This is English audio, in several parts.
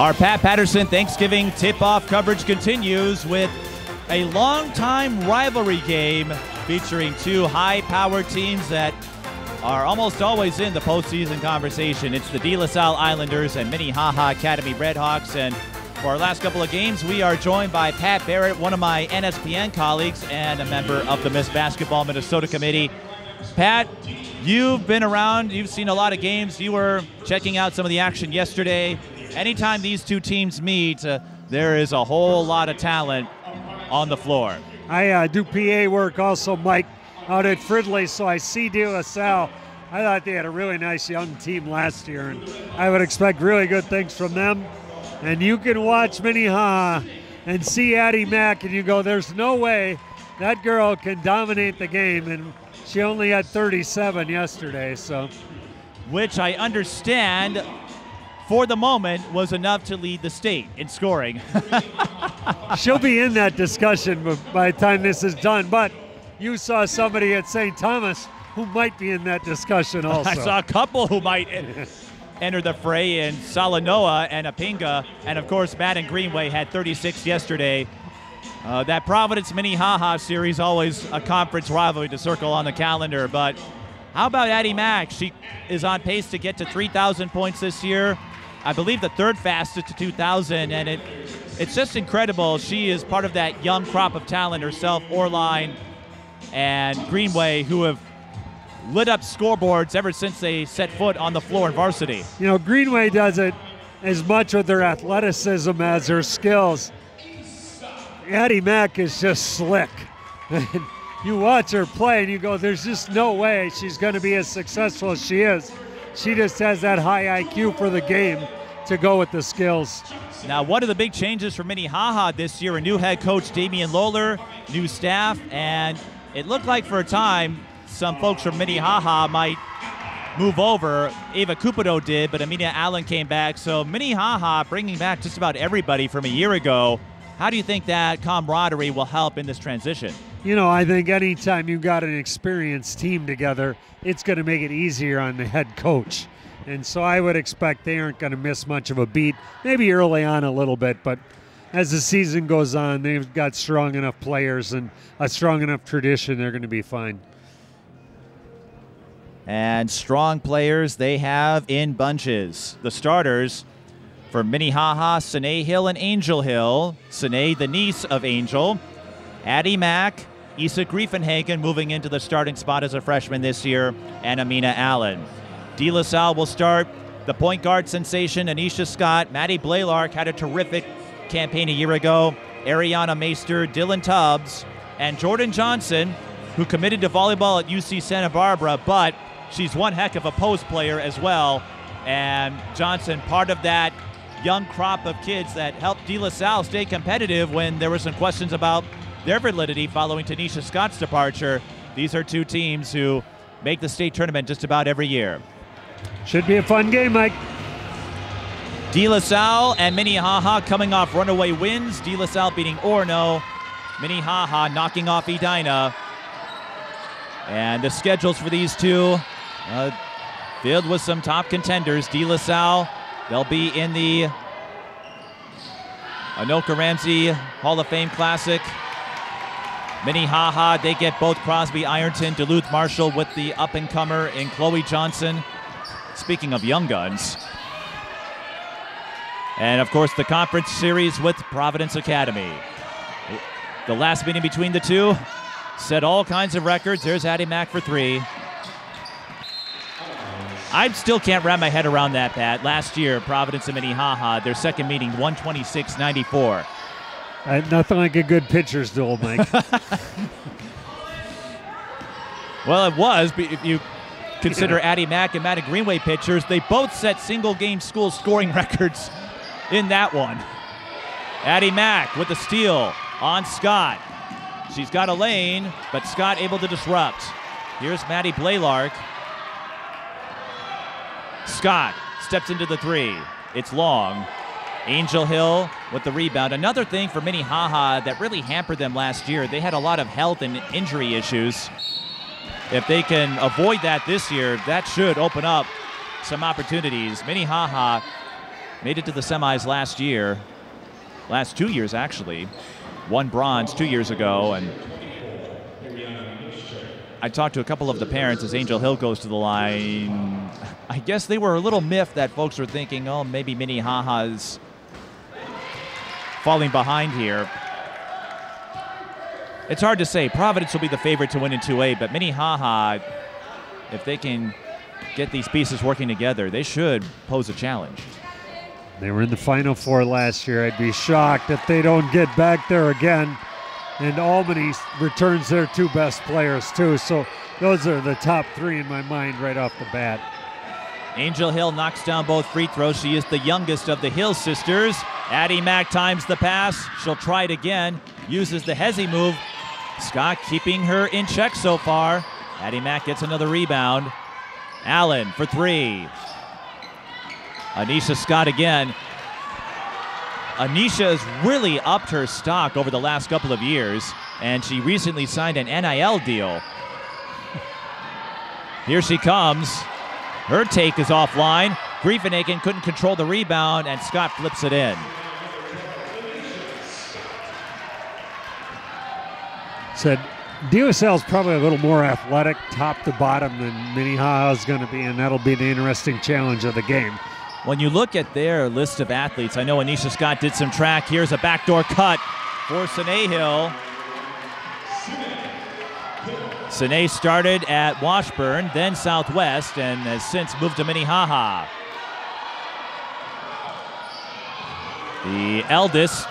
Our Pat Paterson Thanksgiving tip off coverage continues with a long-time rivalry game featuring two high powered teams that are almost always in the postseason conversation. It's the De La Salle Islanders and Minnehaha Academy Redhawks. And for our last couple of games, we are joined by Pat Barrett, one of my NSPN colleagues and a member of the Miss Basketball Minnesota Committee. Pat, you've been around, you've seen a lot of games. You were checking out some of the action yesterday. Anytime these two teams meet, uh, there is a whole lot of talent on the floor. I uh, do PA work also, Mike, out at Fridley, so I see De La Salle. I thought they had a really nice young team last year, and I would expect really good things from them. And you can watch Minnehaha and see Addi Mack, and you go, there's no way that girl can dominate the game. And she only had 37 yesterday, so. Which I understand for the moment was enough to lead the state in scoring. She'll be in that discussion by the time this is done, but you saw somebody at St. Thomas who might be in that discussion also. I saw a couple who might enter the fray in Salanoa and Apinga, and of course Maddyn Greenway had 36 yesterday. Uh, that Providence Minnehaha series always a conference rivalry to circle on the calendar, but how about Addi Mack? She is on pace to get to 3,000 points this year. I believe the third fastest to 2,000, and it it's just incredible. She is part of that young crop of talent herself, Oehrlein and Greenway, who have lit up scoreboards ever since they set foot on the floor in varsity. You know, Greenway does it as much with their athleticism as her skills. Addi Mack is just slick. you watch her play and you go, there's just no way she's going to be as successful as she is. She just has that high IQ for the game to go with the skills. Now, one of the big changes for Minnehaha this year, a new head coach, Damian Lawler, new staff, and it looked like for a time some folks from Minnehaha might move over. Ava Cupido did, but Amelia Allen came back. So Minnehaha bringing back just about everybody from a year ago. How do you think that camaraderie will help in this transition? You know, I think anytime you've got an experienced team together, it's going to make it easier on the head coach. And so I would expect they aren't going to miss much of a beat, maybe early on a little bit, but as the season goes on, they've got strong enough players and a strong enough tradition, they're going to be fine. And strong players they have in bunches. The starters for Minnehaha, Sine Hill and Angel Hill. Sine, the niece of Angel. Addi Mack, Isa Griefenhagen moving into the starting spot as a freshman this year, and Amina Allen. De La Salle will start the point guard sensation, Aneisha Scott. Maddie Blaylark had a terrific campaign a year ago. Ariana Meister, Dylan Tubbs, and Jordyn Johnson, who committed to volleyball at UC Santa Barbara, but she's one heck of a post player as well. And Johnson, part of that young crop of kids that helped De La Salle stay competitive when there were some questions about their validity following Tanisha Scott's departure. These are two teams who make the state tournament just about every year. Should be a fun game, Mike. De La Salle and Minnehaha coming off runaway wins. De La Salle beating Orono. Minnehaha knocking off Edina. And the schedules for these two uh, filled with some top contenders. De La Salle, they'll be in the Anoka Ramsey Hall of Fame Classic. Minnehaha, they get both Crosby Ironton, Duluth Marshall with the up and comer in Chloe Johnson. Speaking of young guns. And of course, the conference series with Providence Academy. The last meeting between the two set all kinds of records. There's Addi Mack for three. I still can't wrap my head around that, Pat. Last year, Providence and Minnehaha, their second meeting, 126 94. Uh, nothing like a good pitcher's duel, Mike. well, it was. But if you consider yeah. Addi Mack and Maddie Greenway pitchers, they both set single game school scoring records in that one. Addi Mack with the steal on Scott. She's got a lane, but Scott able to disrupt. Here's Maddie Blaylark. Scott steps into the three. It's long. Angel Hill with the rebound. Another thing for Minnehaha that really hampered them last year, they had a lot of health and injury issues. If they can avoid that this year, that should open up some opportunities. Minnehaha Made it to the semis last year, last two years actually. Won bronze two years ago, and I talked to a couple of the parents as Angel Hill goes to the line. I guess they were a little miffed that folks were thinking, oh, maybe Minnehaha's falling behind here. It's hard to say. Providence will be the favorite to win in 2A, but Minnehaha, if they can get these pieces working together, they should pose a challenge. They were in the Final Four last year. I'd be shocked if they don't get back there again. And Albany returns their two best players, too. So those are the top three in my mind right off the bat. Angel Hill knocks down both free throws. She is the youngest of the Hill sisters. Addi Mack times the pass. She'll try it again. Uses the hesi move. Scott keeping her in check so far. Addi Mack gets another rebound. Allen for three. Aneisha Scott again. Aneisha has really upped her stock over the last couple of years, and she recently signed an NIL deal. Here she comes. Her take is offline. Grievenhagen couldn't control the rebound, and Scott flips it in. Said DSL is probably a little more athletic, top to bottom, than Minnehaha is going to be, and that'll be the interesting challenge of the game. When you look at their list of athletes, I know Aneisha Scott did some track. Here's a backdoor cut for Hill. Sine started at Washburn, then Southwest, and has since moved to Minnehaha. The eldest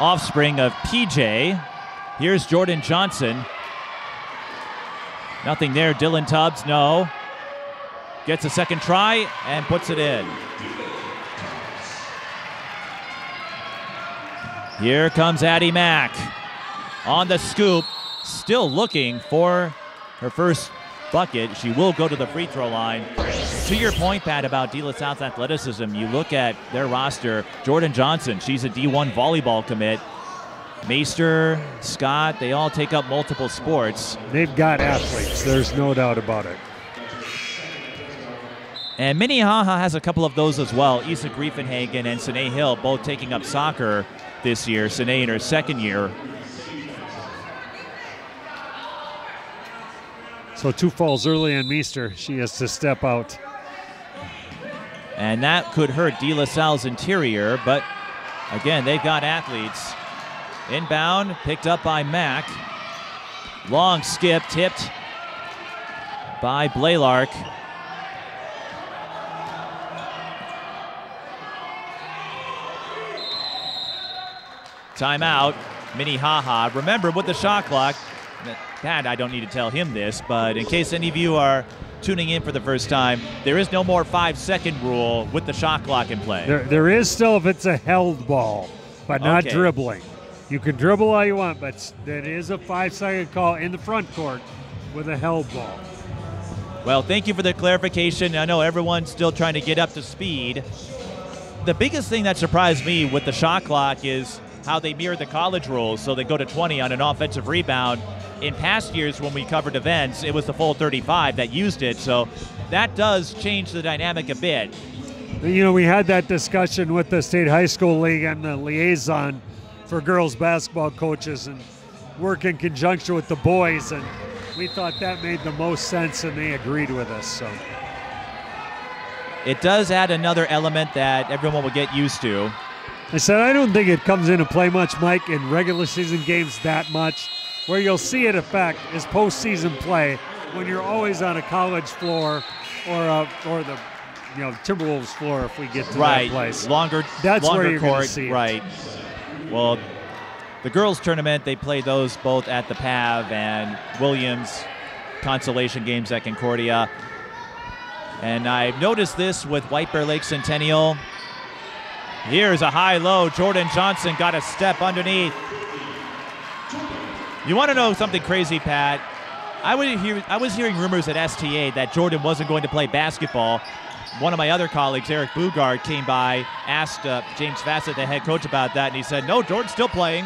offspring of PJ. Here's Jordyn Johnson. Nothing there. Dylan Tubbs, no. Gets a second try and puts it in. Here comes Addi Mack on the scoop, still looking for her first bucket. She will go to the free throw line. To your point, Pat, about De La Salle's athleticism, you look at their roster. Jordyn Johnson, she's a D1 volleyball commit. Meister, Scott, they all take up multiple sports. They've got athletes, there's no doubt about it. And Minnehaha has a couple of those as well. Isa Grievenhagen and Sine Hill both taking up soccer this year. Sine in her second year. So two falls early on Meister. She has to step out. And that could hurt De La Salle's interior, but again, they've got athletes. Inbound, picked up by Mack. Long skip, tipped by Blaylark. Timeout, Minnehaha. Remember, with the shot clock, Pat, I don't need to tell him this, but in case any of you are tuning in for the first time, there is no more five second rule with the shot clock in play. There, there is still if it's a held ball, but not Okay. dribbling. You can dribble all you want, but it is a five second call in the front court with a held ball. Well, thank you for the clarification. I know everyone's still trying to get up to speed. The biggest thing that surprised me with the shot clock is how they mirror the college rules, so they go to 20 on an offensive rebound. In past years, when we covered events, it was the full 35 that used it, so that does change the dynamic a bit. You know, we had that discussion with the State High School League and the liaison for girls basketball coaches and work in conjunction with the boys, and we thought that made the most sense, and they agreed with us. So It does add another element that everyone will get used to. I said I don't think it comes into play much, Mike, in regular season games that much. Where you'll see it affect is postseason play when you're always on a college floor or a, or the you know Timberwolves floor if we get to right. that place. Longer, That's where you're court. see it. Right. Well, the girls' tournament they play those both at the Pav and Williams consolation games at Concordia. And I've noticed this with White Bear Lake Centennial. Here's a high low. Jordyn Johnson got a step underneath. You want to know something crazy, Pat? I, I was hearing rumors at STA that Jordyn wasn't going to play basketball. One of my other colleagues, Eric Bugard, came by, asked uh, James Fassett, the head coach, about that, and he said, No, Jordyn's still playing.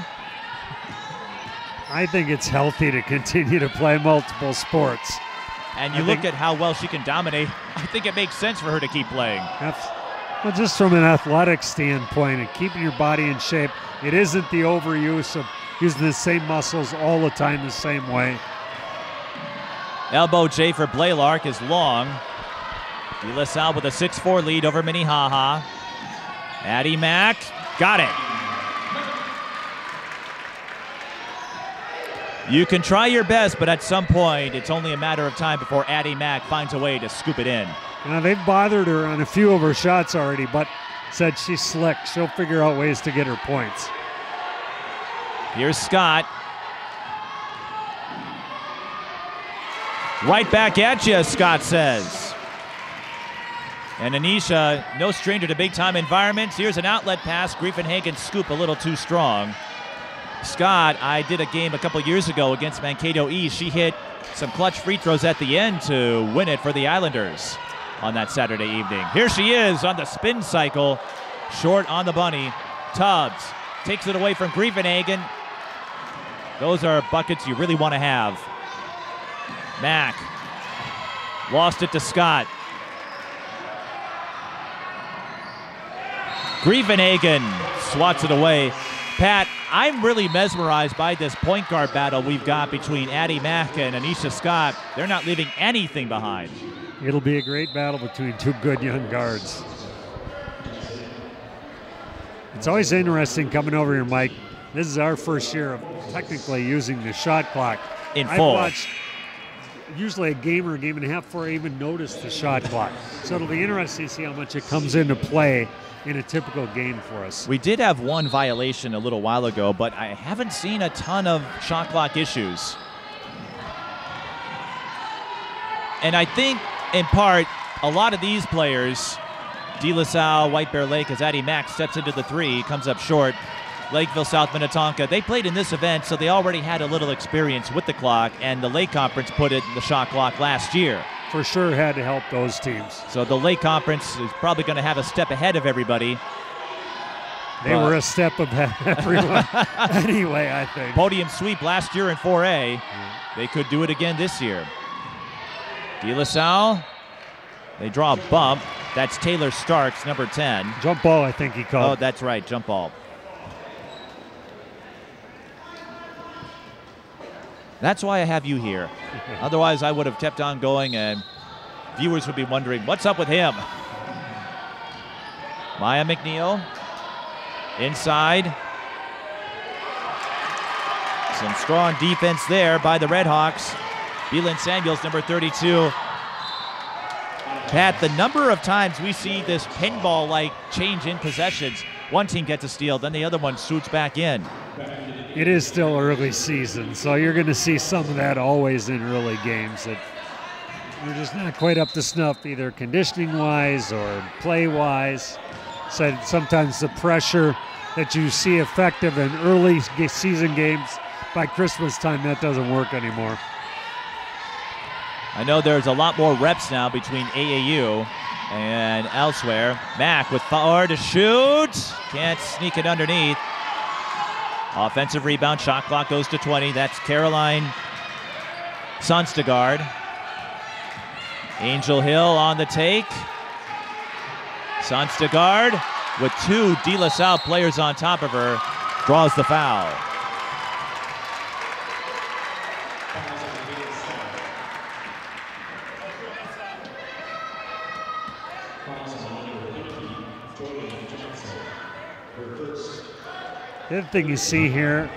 I think it's healthy to continue to play multiple sports. And I you look think- at how well she can dominate. I think it makes sense for her to keep playing. Well, just from an athletic standpoint and keeping your body in shape, it isn't the overuse of using the same muscles all the time the same way. Elbow J for Blaylark is long. De La Salle with a 6-4 lead over Minnehaha. Addi Mack got it. You can try your best, but at some point, it's only a matter of time before Addi Mack finds a way to scoop it in. Now, they've bothered her on a few of her shots already, but said she's slick. She'll figure out ways to get her points. Here's Scott. Right back at you, Scott says. And Aneisha, no stranger to big time environments. Here's an outlet pass. Griefenhagen scoop a little too strong. Scott, I did a game a couple years ago against Mankato East. She hit some clutch free throws at the end to win it for the Islanders on that Saturday evening. Here she is on the spin cycle, short on the bunny. Tubbs takes it away from Griefenhagen. Those are buckets you really want to have. Mack lost it to Scott. Griefenhagen swats it away. Pat, I'm really mesmerized by this point guard battle we've got between Addi Mack and Aneisha Scott. They're not leaving anything behind. It'll be a great battle between two good young guards. It's always interesting coming over here, Mike. This is our first year of technically using the shot clock. In full. I've watched usually a game or a game and a half before I even notice the shot clock. So it'll be interesting to see how much it comes into play in a typical game for us. We did have one violation a little while ago, but I haven't seen a ton of shot clock issues. And I think, in part, a lot of these players, De La Salle, White Bear Lake, as Addi Mack steps into the three, comes up short. Lakeville, South Minnetonka, they played in this event, so they already had a little experience with the clock, and the Lake Conference put it in the shot clock last year. For sure had to help those teams. So the Lake Conference is probably going to have a step ahead of everybody. They were a step ahead of everyone anyway, I think. Podium sweep last year in 4A. They could do it again this year. De La Salle, they draw a bump. That's Taylor Starks, number 10. Jump ball, I think he called. Oh, that's right, jump ball. That's why I have you here. Otherwise, I would have kept on going, and viewers would be wondering, what's up with him? Maya McNeil, inside. Some strong defense there by the Redhawks. Beelan Samuels, number 32. Pat, the number of times we see this pinball like change in possessions. One team gets a steal, then the other one shoots back in. It is still early season, so you're going to see some of that always in early games that you're just not quite up to snuff, either conditioning wise or play wise. So sometimes the pressure that you see effective in early season games by Christmas time, that doesn't work anymore. I know there's a lot more reps now between AAU and elsewhere. Mack with power to shoot. Can't sneak it underneath. Offensive rebound. Shot clock goes to 20. That's Caroline Sonstegard. Angel Hill on the take. Sonstegard with two De La Salle players on top of her draws the foul. The other thing you see here,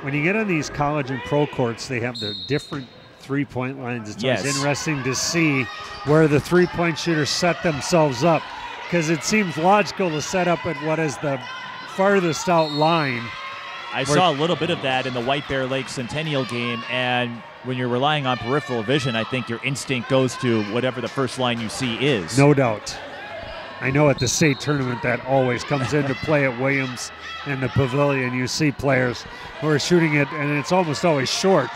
when you get on these college and pro courts, they have the different three point lines. It's Yes. always interesting to see where the three point shooters set themselves up because it seems logical to set up at what is the farthest out line. I saw a little bit of that in the White Bear Lake Centennial game, and when you're relying on peripheral vision, I think your instinct goes to whatever the first line you see is. No doubt. I know at the state tournament that always comes into play at Williams and the pavilion. You see players who are shooting it, and it's almost always short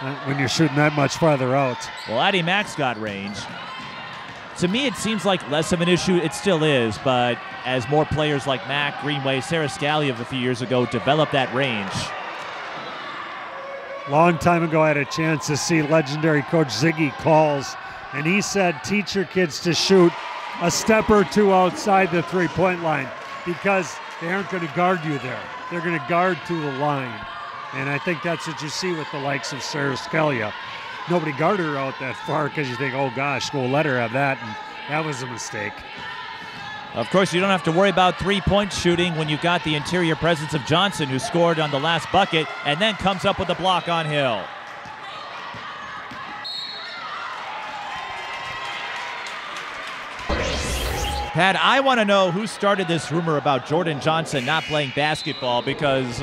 uh, when you're shooting that much farther out. Well, Addi Mack's got range. To me, it seems like less of an issue. It still is, but as more players like Mack, Greenway, Sara Scalia of a few years ago develop that range, Long time ago, I had a chance to see legendary coach Ziggy Calls, and he said, teach your kids to shoot a step or two outside the three point line because they aren't going to guard you there. They're going to guard to the line. And I think that's what you see with the likes of Sara Scalia. Nobody guarded her out that far because you think, oh gosh, we'll let her have that. And that was a mistake. Of course, you don't have to worry about three point shooting when you've got the interior presence of Johnson, who scored on the last bucket and then comes up with a block on Hill. Pat, I want to know who started this rumor about Jordyn Johnson not playing basketball because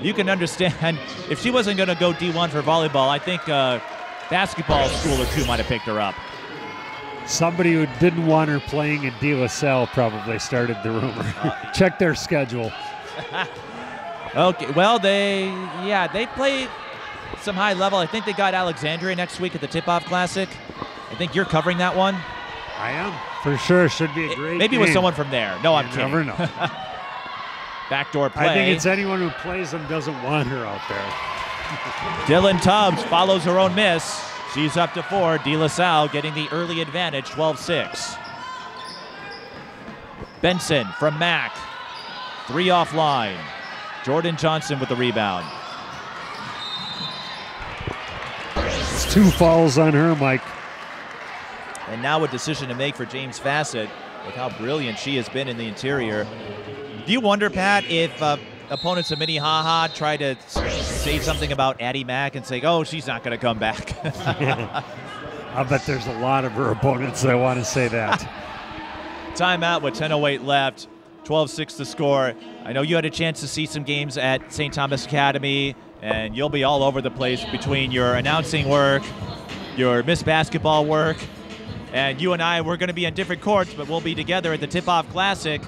you can understand if she wasn't going to go D1 for volleyball, I think uh, basketball school or two might have picked her up. Somebody who didn't want her playing in De La Salle probably started the rumor. Check their schedule. okay, well, they, yeah, they play some high level. I think they got Alexandria next week at the Tip Off Classic. I think you're covering that one. I am. For sure. Should be a great Maybe game. with someone from there. No, you I'm kidding. never know. Backdoor play. I think it's anyone who plays them doesn't want her out there. Dylan Tubbs follows her own miss. She's up to four. De La Salle getting the early advantage, 12 6. Benson from Mack. Three offline. Jordyn Johnson with the rebound. It's two fouls on her, Mike. And now a decision to make for James Fassett with how brilliant she has been in the interior. Do you wonder, Pat, if uh, opponents of Minnehaha try to say something about Addi Mack and say, oh, she's not going to come back? I bet there's a lot of her opponents that want to say that. Timeout with 10.08 left. 12 6 to score. I know you had a chance to see some games at St. Thomas Academy, and you'll be all over the place between your announcing work, your Miss Basketball work, and you and I, we're going to be on different courts, but we'll be together at the Tip Off Classic.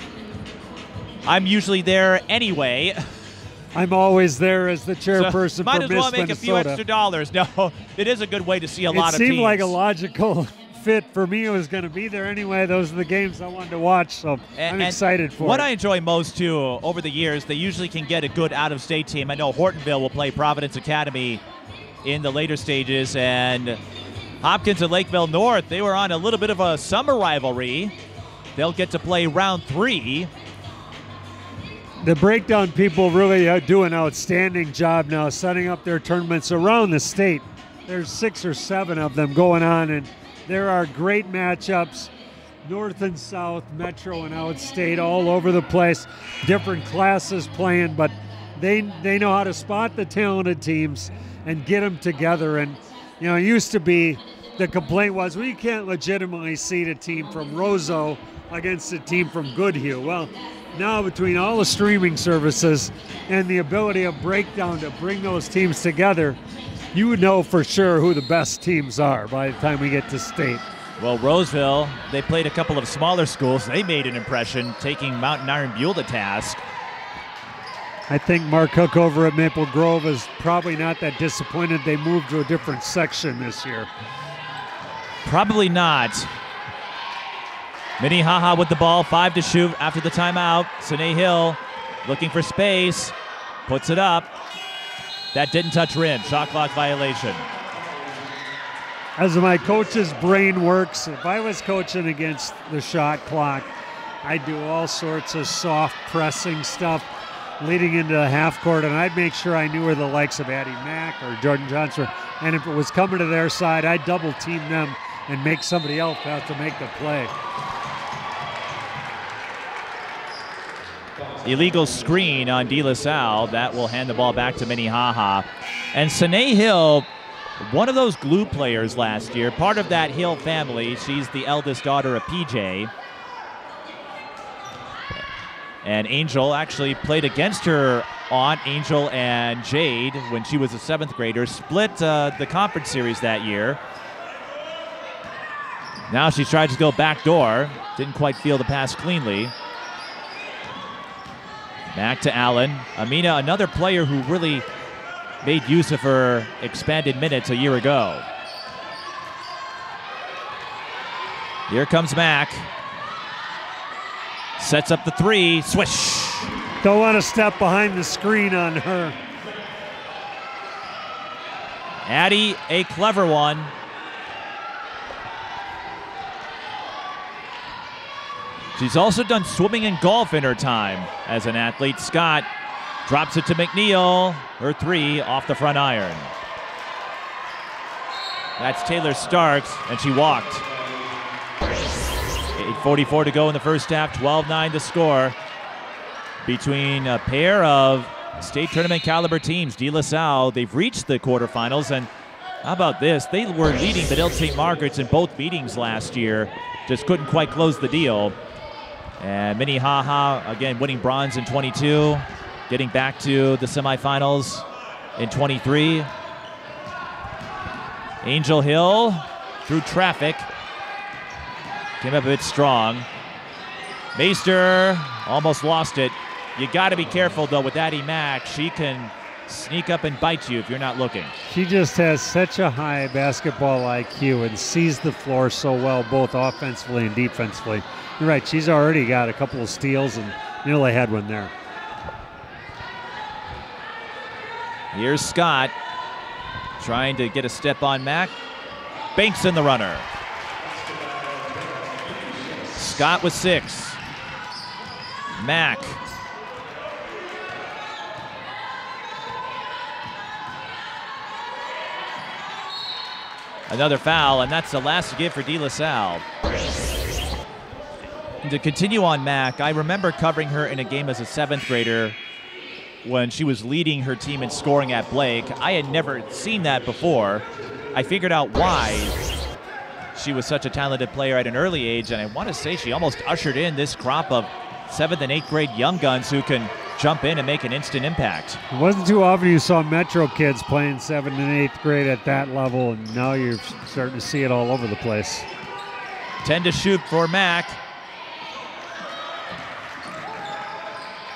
I'm usually there anyway. I'm always there as the chairperson so might as Miss well make Minnesota. a few extra dollars. No, it is a good way to see a it lot of It seemed teams. like a logical fit for me. It was going to be there anyway. Those are the games I wanted to watch, so And- I'm excited for What it. I enjoy most too over the years, they usually can get a good out-of-state team. I know Hortonville will play Providence Academy in the later stages, and Hopkins and Lakeville North. They were on a little bit of a summer rivalry. They'll get to play round three. the breakdown people really do an outstanding job now setting up their tournaments around the state. There's six or seven of them going on, and there are great matchups, north and south, metro and outstate, all over the place. Different classes playing, but they they know how to spot the talented teams and get them together. And you know, it used to be the complaint was we can't legitimately seed a team from Roseau against a team from Goodhue. Well, now between all the streaming services and the ability of breakdown to bring those teams together, you would know for sure who the best teams are by the time we get to state. Well, Roseville, they played a couple of smaller schools. They made an impression, taking Mountain Iron Buhl to task. I think Mark Hook over at Maple Grove is probably not that disappointed they moved to a different section this year. Probably not. Minnehaha with the ball, five to shoot after the timeout. Sine Hill looking for space, puts it up. That didn't touch rim. Shot clock violation. As my coach's brain works, if I was coaching against the shot clock, I'd do all sorts of soft pressing stuff leading into the half court, and I'd make sure I knew where the likes of Addi Mack or Jordyn Johnson were. And if it was coming to their side, I'd double team them and make somebody else have to make the play. Illegal screen on De La Salle. That will hand the ball back to Minnehaha. And Sine Hill, one of those glue players last year, part of that Hill family. She's the eldest daughter of PJ. And Angel actually played against her aunt, Angel and Jade, when she was a seventh grader. Split uh, the conference series that year. Now she tried to go back door. Didn't quite feel the pass cleanly. Back to Allen. Amina, another player who really made use of her expanded minutes a year ago. Here comes Mack. Sets up the three. Swish. Don't want to step behind the screen on her. Addi, a clever one. She's also done swimming and golf in her time as an athlete. Scott drops it to McNeil, her three off the front iron. That's Taylor Starks, and she walked. 8.44 to go in the first half, 12 9 to score between a pair of state tournament caliber teams. De La Salle, they've reached the quarterfinals, and how about this? They were leading Benilde St. Margaret's in both meetings last year, just couldn't quite close the deal. And Minnehaha, again, winning bronze in 22, getting back to the semifinals in 23. Angel Hill through traffic. Came up a bit strong. Meister almost lost it. You got to be careful, though, with Addi Mack. She can sneak up and bite you if you're not looking. She just has such a high basketball IQ and sees the floor so well, both offensively and defensively. You're right, she's already got a couple of steals and nearly had one there. Here's Scott trying to get a step on Mack. Banks in the runner. Scott with six. Mack. Another foul, and that's the last give for De La Salle. To continue on Mack, I remember covering her in a game as a seventh grader when she was leading her team in scoring at Blake. I had never seen that before. I figured out why she was such a talented player at an early age, and I want to say she almost ushered in this crop of seventh and eighth grade young guns who can jump in and make an instant impact. It wasn't too often you saw Metro kids playing seventh and eighth grade at that level, and now you're starting to see it all over the place. 10 to shoot for Mack.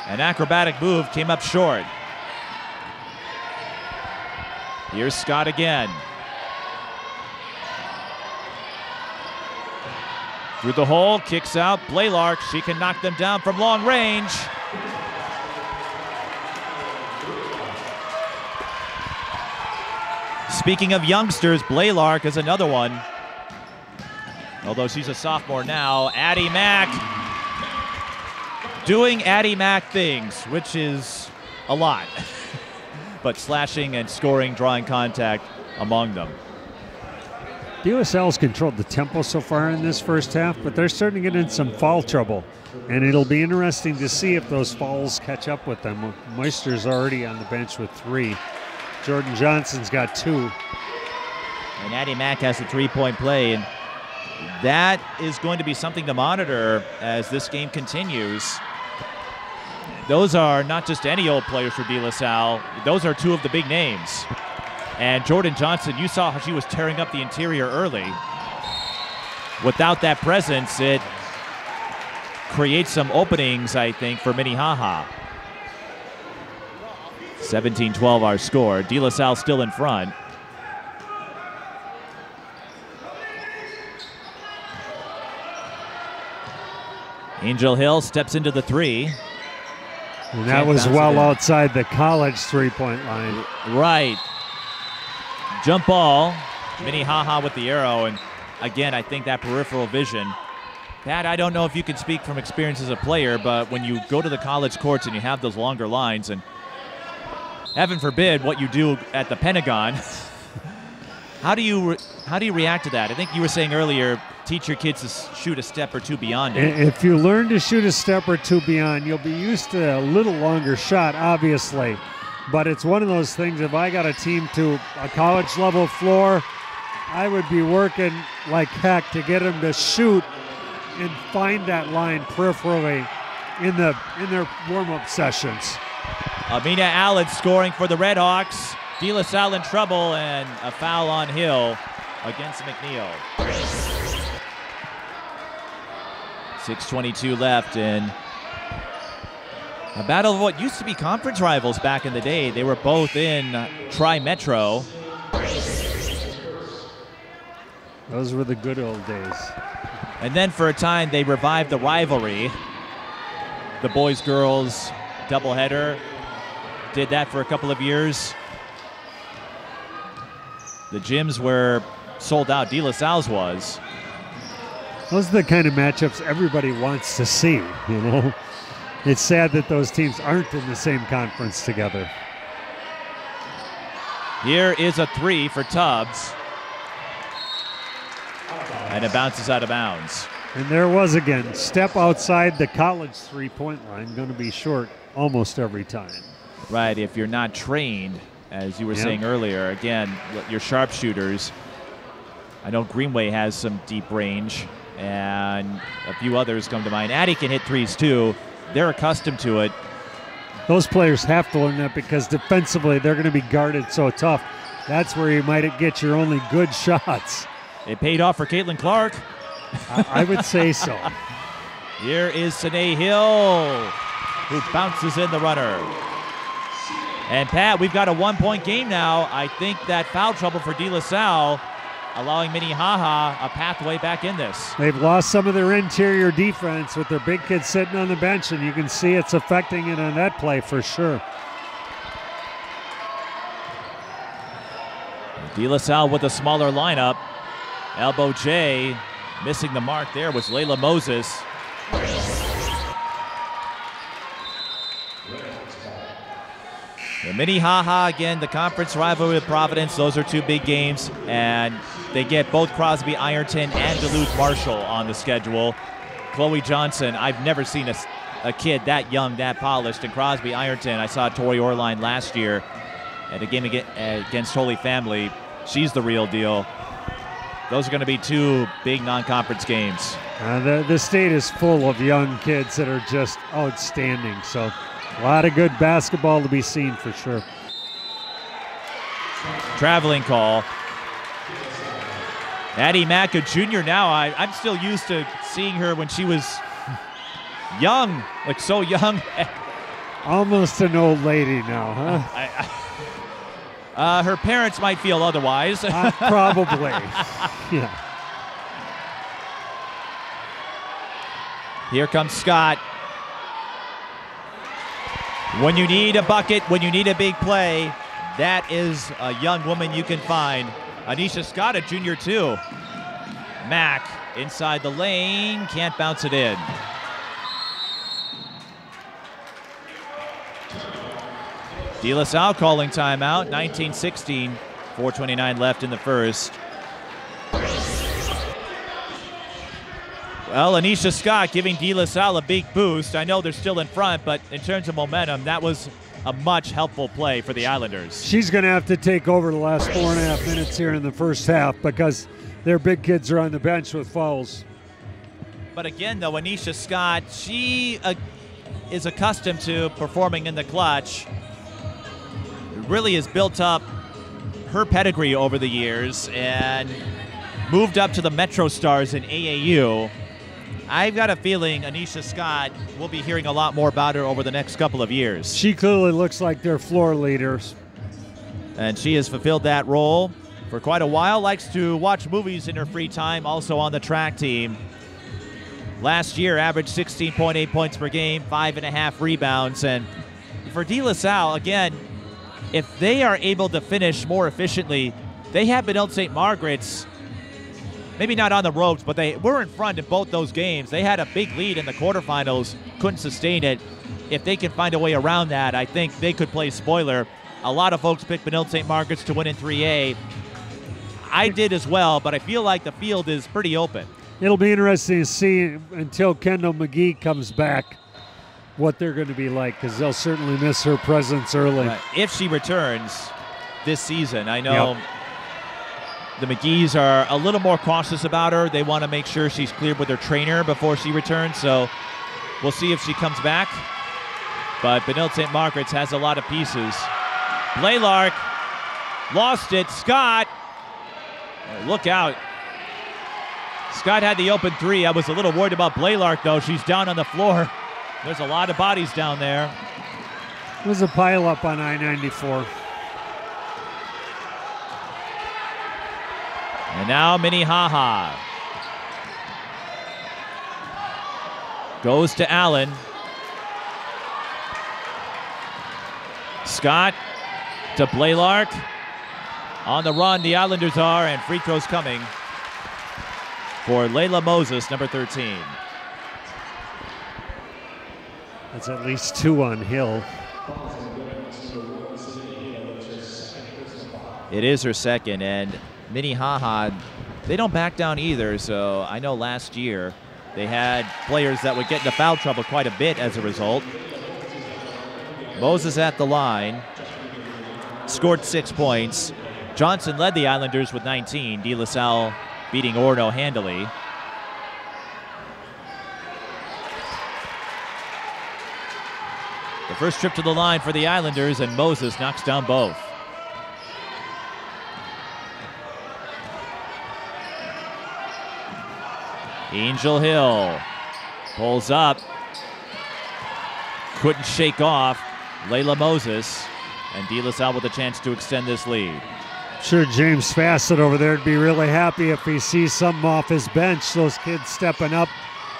An acrobatic move came up short. Here's Scott again. Through the hole, kicks out. Blaylark, she can knock them down from long range. Speaking of youngsters, Blaylark is another one. Although she's a sophomore now, Addi Mack doing Addi Mack things, which is a lot. but slashing and scoring, drawing contact among them. DSL's controlled the tempo so far in this first half, but they're starting to get in some foul trouble. And it'll be interesting to see if those fouls catch up with them. Meister's already on the bench with three. Jordyn Johnson's got two. And Addi Mack has a three point play. And that is going to be something to monitor as this game continues. Those are not just any old players for De La Salle, those are two of the big names. And Jordyn Johnson, you saw how she was tearing up the interior early. Without that presence, it creates some openings, I think, for Minnehaha. 17 12 our score. De La Salle still in front. Angel Hill steps into the three. And that was well outside the college three point line. Right. Jump ball. Minnehaha with the arrow. And again, I think that peripheral vision. Pat, I don't know if you can speak from experience as a player, but when you go to the college courts and you have those longer lines, and heaven forbid what you do at the Pentagon, how do you how do you react to that? I think you were saying earlier, teach your kids to shoot a step or two beyond it. If you learn to shoot a step or two beyond, you'll be used to a little longer shot, obviously. But it's one of those things. If I got a team to a college level floor, I would be working like heck to get them to shoot and find that line peripherally in the in their warm-up sessions. Amina Allen scoring for the Redhawks. De La Salle in trouble and a foul on Hill against McNeil. 6.22 left in a battle of what used to be conference rivals back in the day. They were both in Tri Metro. Those were the good old days. And then for a time, they revived the rivalry. The boys girls doubleheader did that for a couple of years. The gyms were sold out. De La Salle's was. Those are the kind of matchups everybody wants to see, you know. It's sad that those teams aren't in the same conference together. Here is a three for Tubbs. And it bounces out of bounds. And there was again, step outside the college three point line, going to be short almost every time. Right, if you're not trained, as you were Yep. saying earlier, again, your sharpshooters. I know Greenway has some deep range, and a few others come to mind. Addi can hit threes too. They're accustomed to it. Those players have to learn that because defensively they're going to be guarded so tough. That's where you might get your only good shots. It paid off for Caitlin Clark. I, would say so. Here is Sine Hill, who bounces in the runner. And Pat, we've got a one-point game now. I think that foul trouble for De La Salle, allowing Minnehaha a pathway back in this. They've lost some of their interior defense with their big kids sitting on the bench, and you can see it's affecting it on that play for sure. De La Salle with a smaller lineup. Elbow J missing the mark there was Layla Moses. The Minnehaha again, the conference rivalry with Providence. Those are two big games, and they get both Crosby Ironton and Duluth Marshall on the schedule. Chloe Johnson, I've never seen a, a kid that young, that polished. And Crosby Ironton, I saw Tori Oehrlein last year at a game against Holy Family. She's the real deal. Those are going to be two big non-conference games. Uh, the, the state is full of young kids that are just outstanding. So, a lot of good basketball to be seen for sure. Traveling call. Addi Mack, a junior now. I, I'm still used to seeing her when she was young, like so young. Almost an old lady now, huh? I, I, uh, her parents might feel otherwise. Uh, probably. yeah. Here comes Scott. When you need a bucket, when you need a big play, that is a young woman you can find. Aneisha Scott, a junior too. Mack inside the lane, can't bounce it in. De La Salle calling timeout, 19-16, 4.29 left in the first. Well, Aneisha Scott giving De La Salle a big boost. I know they're still in front, but in terms of momentum, that was a much helpful play for the Islanders. She's going to have to take over the last four and a half minutes here in the first half because their big kids are on the bench with fouls. But again, though, Aneisha Scott, she uh, is accustomed to performing in the clutch. Really has built up her pedigree over the years and moved up to the Metro Stars in AAU. I've got a feeling Aneisha Scott will be hearing a lot more about her over the next couple of years. She clearly looks like their floor leaders. and she has fulfilled that role for quite a while. Likes to watch movies in her free time, also on the track team. Last year, averaged 16.8 points per game, five and a half rebounds. And for De La Salle, again, if they are able to finish more efficiently, they have been St. Margaret's, maybe not on the ropes, but they were in front in both those games. They had a big lead in the quarterfinals, couldn't sustain it. If they can find a way around that, I think they could play spoiler. A lot of folks picked Benilde St. Margaret's to win in 3A. I did as well, but I feel like the field is pretty open. It'll be interesting to see until Kendall McGee comes back what they're going to be like because they'll certainly miss her presence early. Uh, if she returns this season, I know Yep. The McGees are a little more cautious about her. They want to make sure she's cleared with her trainer before she returns. So we'll see if she comes back. But Benilde St. Margaret's has a lot of pieces. Blaylark lost it. Scott, oh, look out. Scott had the open three. I was a little worried about Blaylark, though. She's down on the floor. There's a lot of bodies down there. There's a pileup on I 94. And now Minnehaha goes to Allen. Scott to Blaylark. On the run, the Islanders are, and free throws coming. for Layla Moses, number 13. That's at least two on Hill. It is her second, and Minnehaha, they don't back down either. So I know last year they had players that would get into foul trouble quite a bit as a result. Moses at the line, scored six points. Johnson led the Islanders with 19. De La Salle beating Orono handily. The first trip to the line for the Islanders, and Moses knocks down both. Angel Hill pulls up. Couldn't shake off Layla Moses. And De La Salle with a chance to extend this lead. Sure, James Fassett over there would be really happy if he sees something off his bench. Those kids stepping up,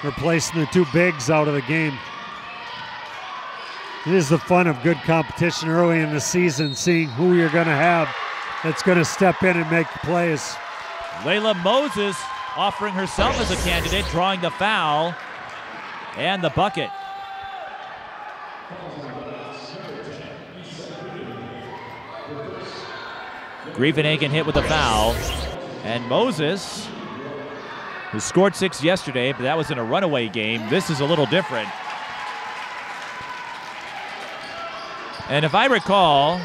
replacing the two bigs out of the game. It is the fun of good competition early in the season, seeing who you're going to have that's going to step in and make the plays. Layla Moses offering herself as a candidate, drawing the foul and the bucket. Grievenhagen hit with a foul. And Moses, who scored six yesterday, but that was in a runaway game, this is a little different. And if I recall,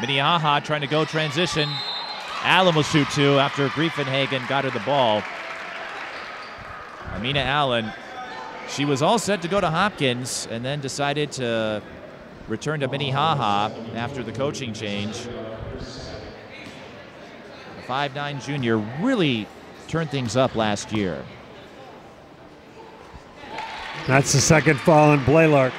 Minnehaha trying to go transition. Allen will shoot two after Grievenhagen got her the ball. Amina Allen, she was all set to go to Hopkins and then decided to return to Minnehaha after the coaching change. The 5'9 junior really turned things up last year. That's the second foul on Blaylark.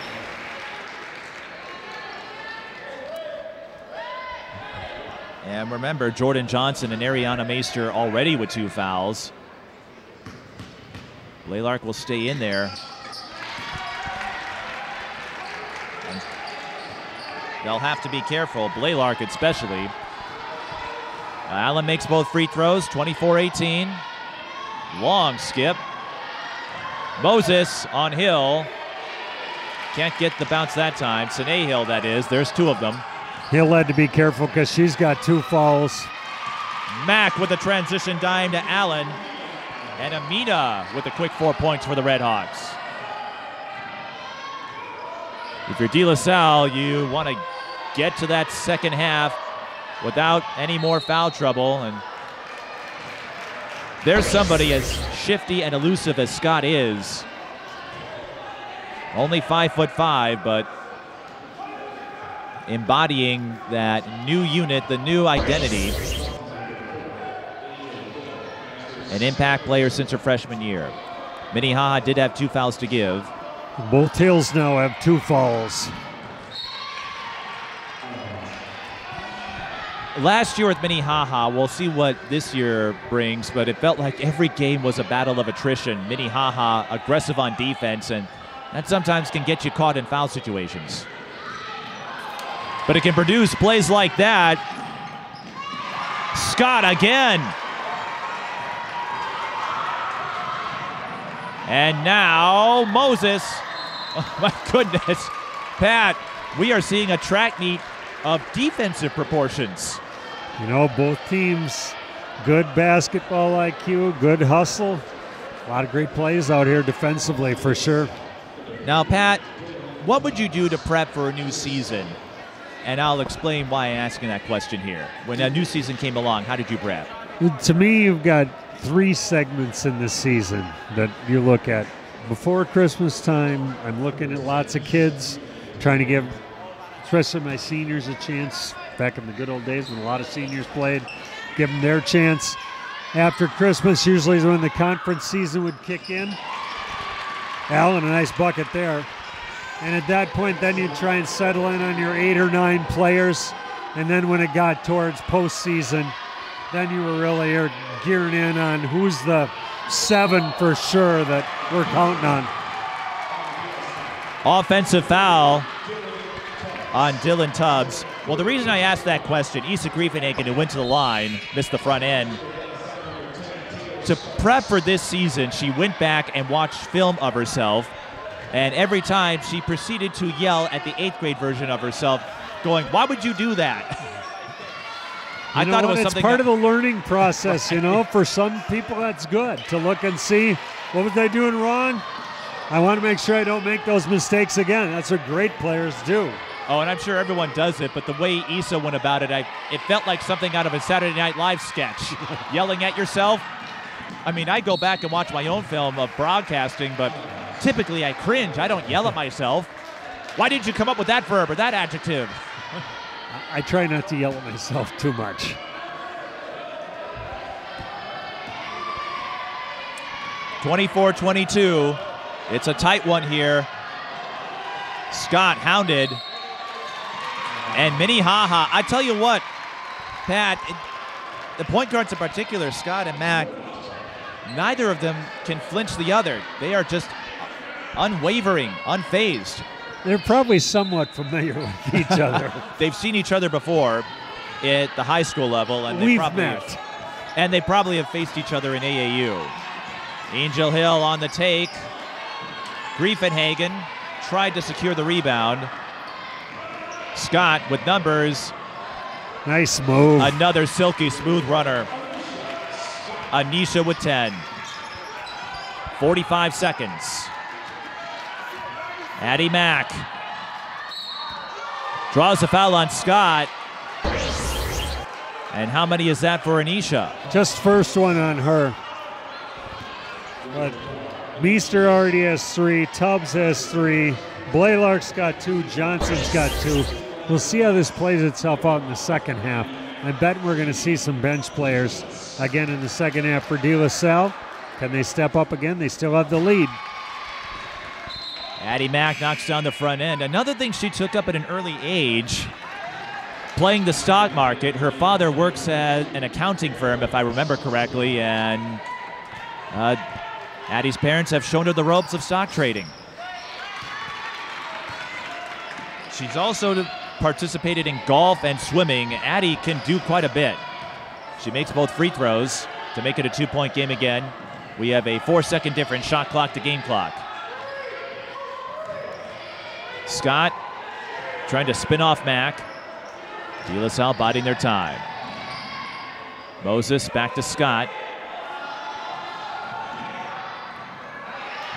And remember, Jordyn Johnson and Ariana Meister already with two fouls. Blaylark will stay in there. And they'll have to be careful, Blaylark especially. Allen makes both free throws, 24-18. Long skip. Moses on Hill. Can't get the bounce that time. Sine Hill, that is. There's two of them. He'll had to be careful because she's got two fouls. Mack with a transition dime to Allen. And Amina with a quick four points for the Red Hawks. If you're De La Salle, you want to get to that second half without any more foul trouble. And there's somebody as shifty and elusive as Scott is. Only five foot five, but embodying that new unit, the new identity. An impact player since her freshman year. Minnehaha did have two fouls to give. Both Hills now have two fouls. Last year with Minnehaha, we'll see what this year brings, but it felt like every game was a battle of attrition. Minnehaha aggressive on defense, and that sometimes can get you caught in foul situations. But it can produce plays like that. Scott again. And now Moses. Oh my goodness. Pat, we are seeing a track meet of defensive proportions. You know, both teams, good basketball IQ, good hustle. A lot of great plays out here defensively for sure. Now, Pat, what would you do to prep for a new season? And I'll explain why I'm asking that question here. When a new season came along, how did you prep? To me, you've got three segments in this season that you look at. Before Christmas time, I'm looking at lots of kids, trying to give, especially my seniors, a chance. Back in the good old days when a lot of seniors played, give them their chance. After Christmas, usually is when the conference season would kick in. Allen, a nice bucket there. And at that point, then you try and settle in on your eight or nine players. And then when it got towards postseason, then you were really uh, gearing in on who's the seven for sure that we're counting on. Offensive foul on Dylan Tubbs. Well, the reason I asked that question, Issa Grievenhagen, who went to the line, missed the front end. to prep for this season, she went back and watched film of herself, and every time she proceeded to yell at the eighth grade version of herself, going, "Why would you do that?" You I thought it was it's part of the learning process. You know, for some people that's good to look and see what was they doing wrong. I want to make sure I don't make those mistakes again. That's what great players do. oh, and I'm sure everyone does it, but the way Issa went about it, I, it felt like something out of a Saturday Night Live sketch. Yelling at yourself. I mean, I go back and watch my own film of broadcasting, but typically I cringe. I don't yell at myself. Why did you come up with that verb or that adjective? I, try not to yell at myself too much. Twenty-four, twenty-two. It's a tight one here. Scott hounded. And Minnehaha, I tell you what, Pat, it, the point guards in particular, Scott and Mack, neither of them can flinch the other. They are just unwavering, unfazed. They're probably somewhat familiar with each other. They've seen each other before at the high school level, and they We've probably met. and they probably have faced each other in AAU. Angel Hill on the take. Griefenhagen tried to secure the rebound. Scott with numbers, Nice move. another silky smooth runner. Aneisha with 10. 45 seconds. Addi Mack draws a foul on Scott. And how many is that for Aneisha? Just first one on her. But Meister already has three. Tubbs has three. Blaylark's got two. Johnson's got two. We'll see how this plays itself out in the second half. I bet we're going to see some bench players again in the second half for De La Salle. Can they step up again? They still have the lead. Addi Mack knocks down the front end. Another thing she took up at an early age, playing the stock market. Her father works at an accounting firm, if I remember correctly, and uh, Addi's parents have shown her the ropes of stock trading. She's also participated in golf and swimming. Addi can do quite a bit. She makes both free throws to make it a two point game again. We have a four second difference shot clock to game clock. Scott trying to spin off Mack. De La Salle biding their time. Moses back to Scott.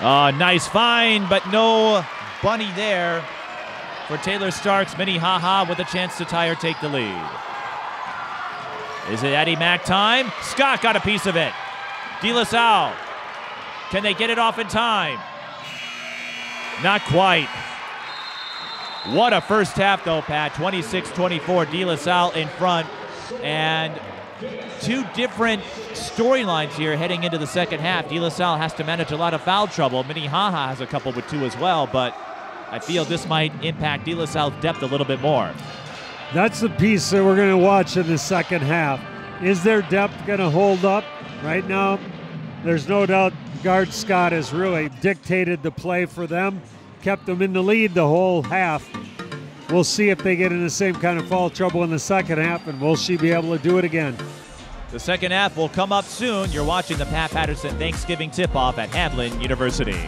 Oh, nice find, but no bunny there for Taylor Starks. Minnehaha with a chance to tie or take the lead. Is it Addi Mack time? Scott got a piece of it. De La Salle. Can they get it off in time? Not quite. What a first half, though, Pat. 26 24. De La Salle in front. And two different storylines here heading into the second half. De La Salle has to manage a lot of foul trouble. Minnehaha has a couple with two as well, but I feel this might impact De La Salle's depth a little bit more. That's the piece that we're going to watch in the second half. Is their depth going to hold up? Right now, there's no doubt guard Scott has really dictated the play for them, kept them in the lead the whole half. We'll see if they get in the same kind of foul trouble in the second half, and will she be able to do it again? The second half will come up soon. You're watching the Pat Paterson Thanksgiving tip off at Hamline University.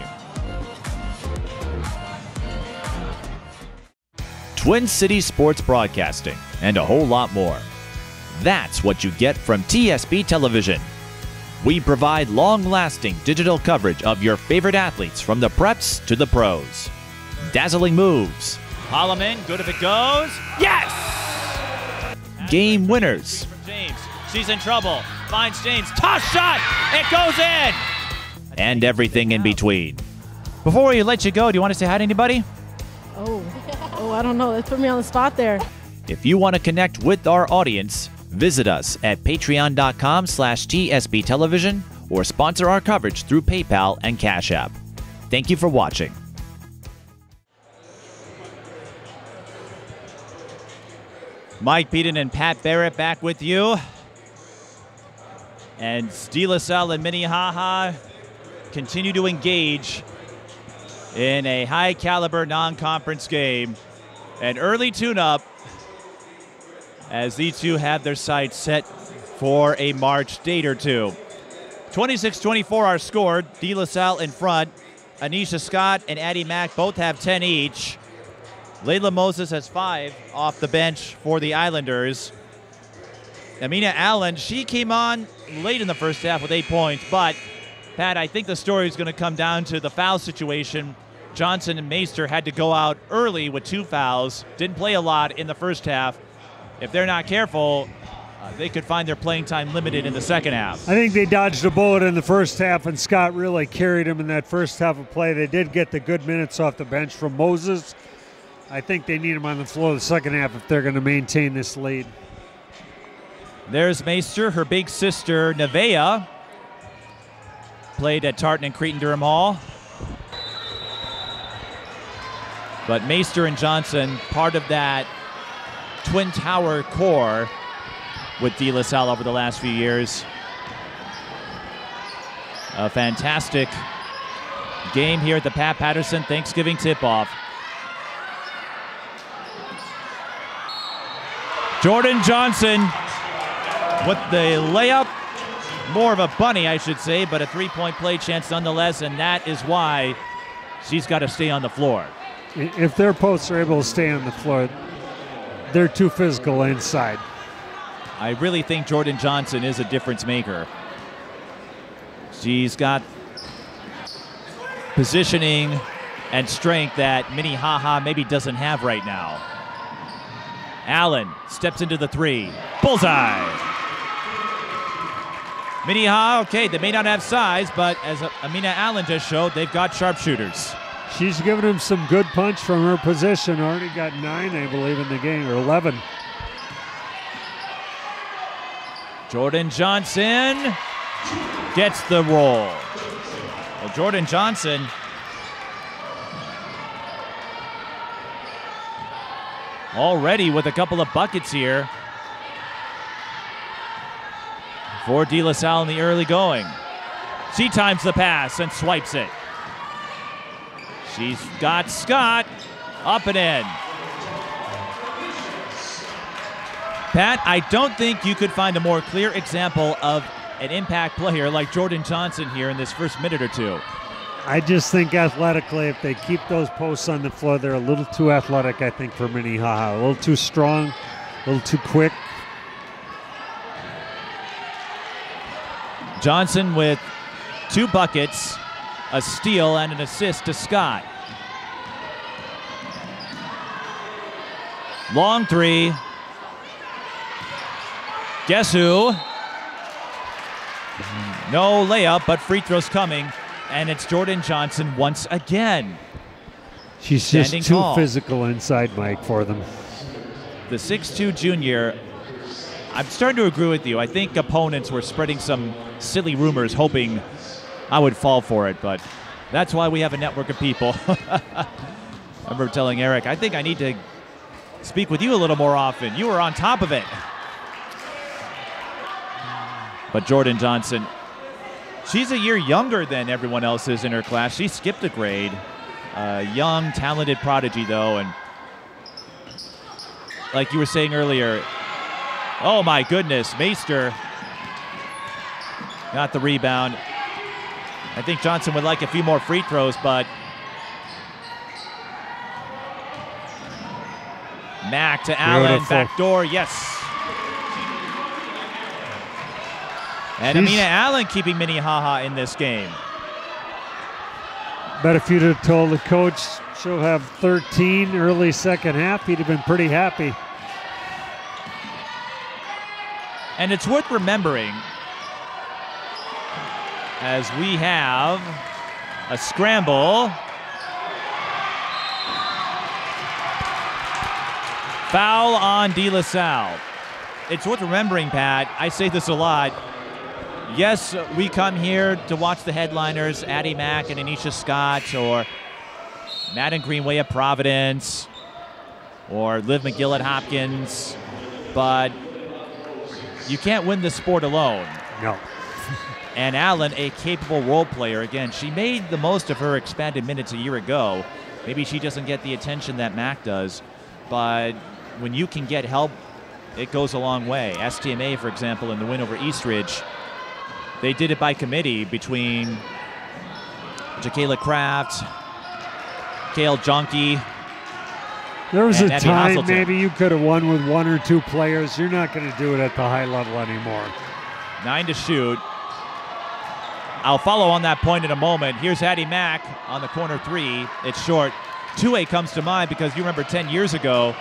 Twin City Sports Broadcasting, and a whole lot more. That's what you get from TSB Television. We provide long lasting digital coverage of your favorite athletes from the preps to the pros. Dazzling moves. Holloman, good if it goes. Yes! Game winners. James. She's in trouble. Finds James. Toss shot. It goes in. And everything in between. Before we let you go, do you want to say hi to anybody? Oh, oh, I don't know. That put me on the spot there. If you want to connect with our audience, visit us at patreon.com slash TSB television or sponsor our coverage through PayPal and Cash App. Thank you for watching. Mike Peden and Pat Barrett back with you. And De La Salle and Minnehaha continue to engage in a high caliber non conference game. An early tune up as these two have their sights set for a March date or two. 26-24 our score. De La Salle in front. Aneisha Scott and Addi Mack both have 10 each. Layla Moses has five off the bench for the Islanders. Amina Allen, she came on late in the first half with eight points, but Pat, I think the story is going to come down to the foul situation. Johnson and Meister had to go out early with two fouls, didn't play a lot in the first half. If they're not careful, uh, they could find their playing time limited in the second half. I think they dodged a bullet in the first half, and Scott really carried them in that first half of play. They did get the good minutes off the bench from Moses. I think they need him on the floor the second half if they're going to maintain this lead. There's Meister, her big sister Nevea, played at Tartan and Cretin Derham Hall. But Meister and Johnson, part of that Twin Tower core with De La Salle over the last few years. A fantastic game here at the Pat Paterson Thanksgiving tip-off. Jordyn Johnson with the layup. More of a bunny, I should say, but a three point play chance nonetheless, and that is why she's got to stay on the floor. If their posts are able to stay on the floor, they're too physical inside. I really think Jordyn Johnson is a difference maker. She's got positioning and strength that Minnehaha maybe doesn't have right now. Allen steps into the three. Bullseye. Minnehaha, okay, they may not have size, but as Amina Allen just showed, they've got sharpshooters. She's given him some good punch from her position. Already got nine, I believe, in the game, or 11. Jordyn Johnson gets the roll. Well, Jordyn Johnson already with a couple of buckets here for De La Salle in the early going. She times the pass and swipes it. She's got Scott up and in. Pat, I don't think you could find a more clear example of an impact player like Jordyn Johnson here in this first minute or two. I just think athletically, if they keep those posts on the floor, they're a little too athletic, I think, for Minnehaha. A little too strong, a little too quick. Johnson with two buckets, a steal, and an assist to Scott. Long three. Guess who? No layup, but free throws coming. And it's Jordyn Johnson once again. She's just too tall. physical inside, Mike, for them. The 6'2 junior, I'm starting to agree with you. I think opponents were spreading some silly rumors, hoping I would fall for it, but that's why we have a network of people. I remember telling Eric, I think I need to speak with you a little more often. You were on top of it. But Jordyn Johnson, she's a year younger than everyone else is in her class. She skipped a grade. Uh, young, talented prodigy, though. And like you were saying earlier, oh my goodness, Meister got the rebound. I think Johnson would like a few more free throws, but Mack to Allen, back door, yes. And She's, Amina Allen keeping Minnehaha in this game. Bet if you'd have told the coach she'll have 13 early second half, he'd have been pretty happy. And it's worth remembering as we have a scramble. Foul on De La Salle. It's worth remembering, Pat. I say this a lot. Yes, we come here to watch the headliners, Addi Mack and Aneisha Scott, or Maddyn Greenway of Providence, or Liv McGill at Hopkins, but you can't win the sport alone. No. And Allen, a capable role player, again, she made the most of her expanded minutes a year ago. Maybe she doesn't get the attention that Mack does, but when you can get help, it goes a long way. STMA, for example, in the win over Eastridge, they did it by committee between Jakayla Kraft, Kale Junkie. There was a Abby time Hasselton. maybe you could have won with one or two players. You're not going to do it at the high level anymore. Nine to shoot. I'll follow on that point in a moment. Here's Addi Mack on the corner three. It's short. 2A comes to mind because you remember 10 years ago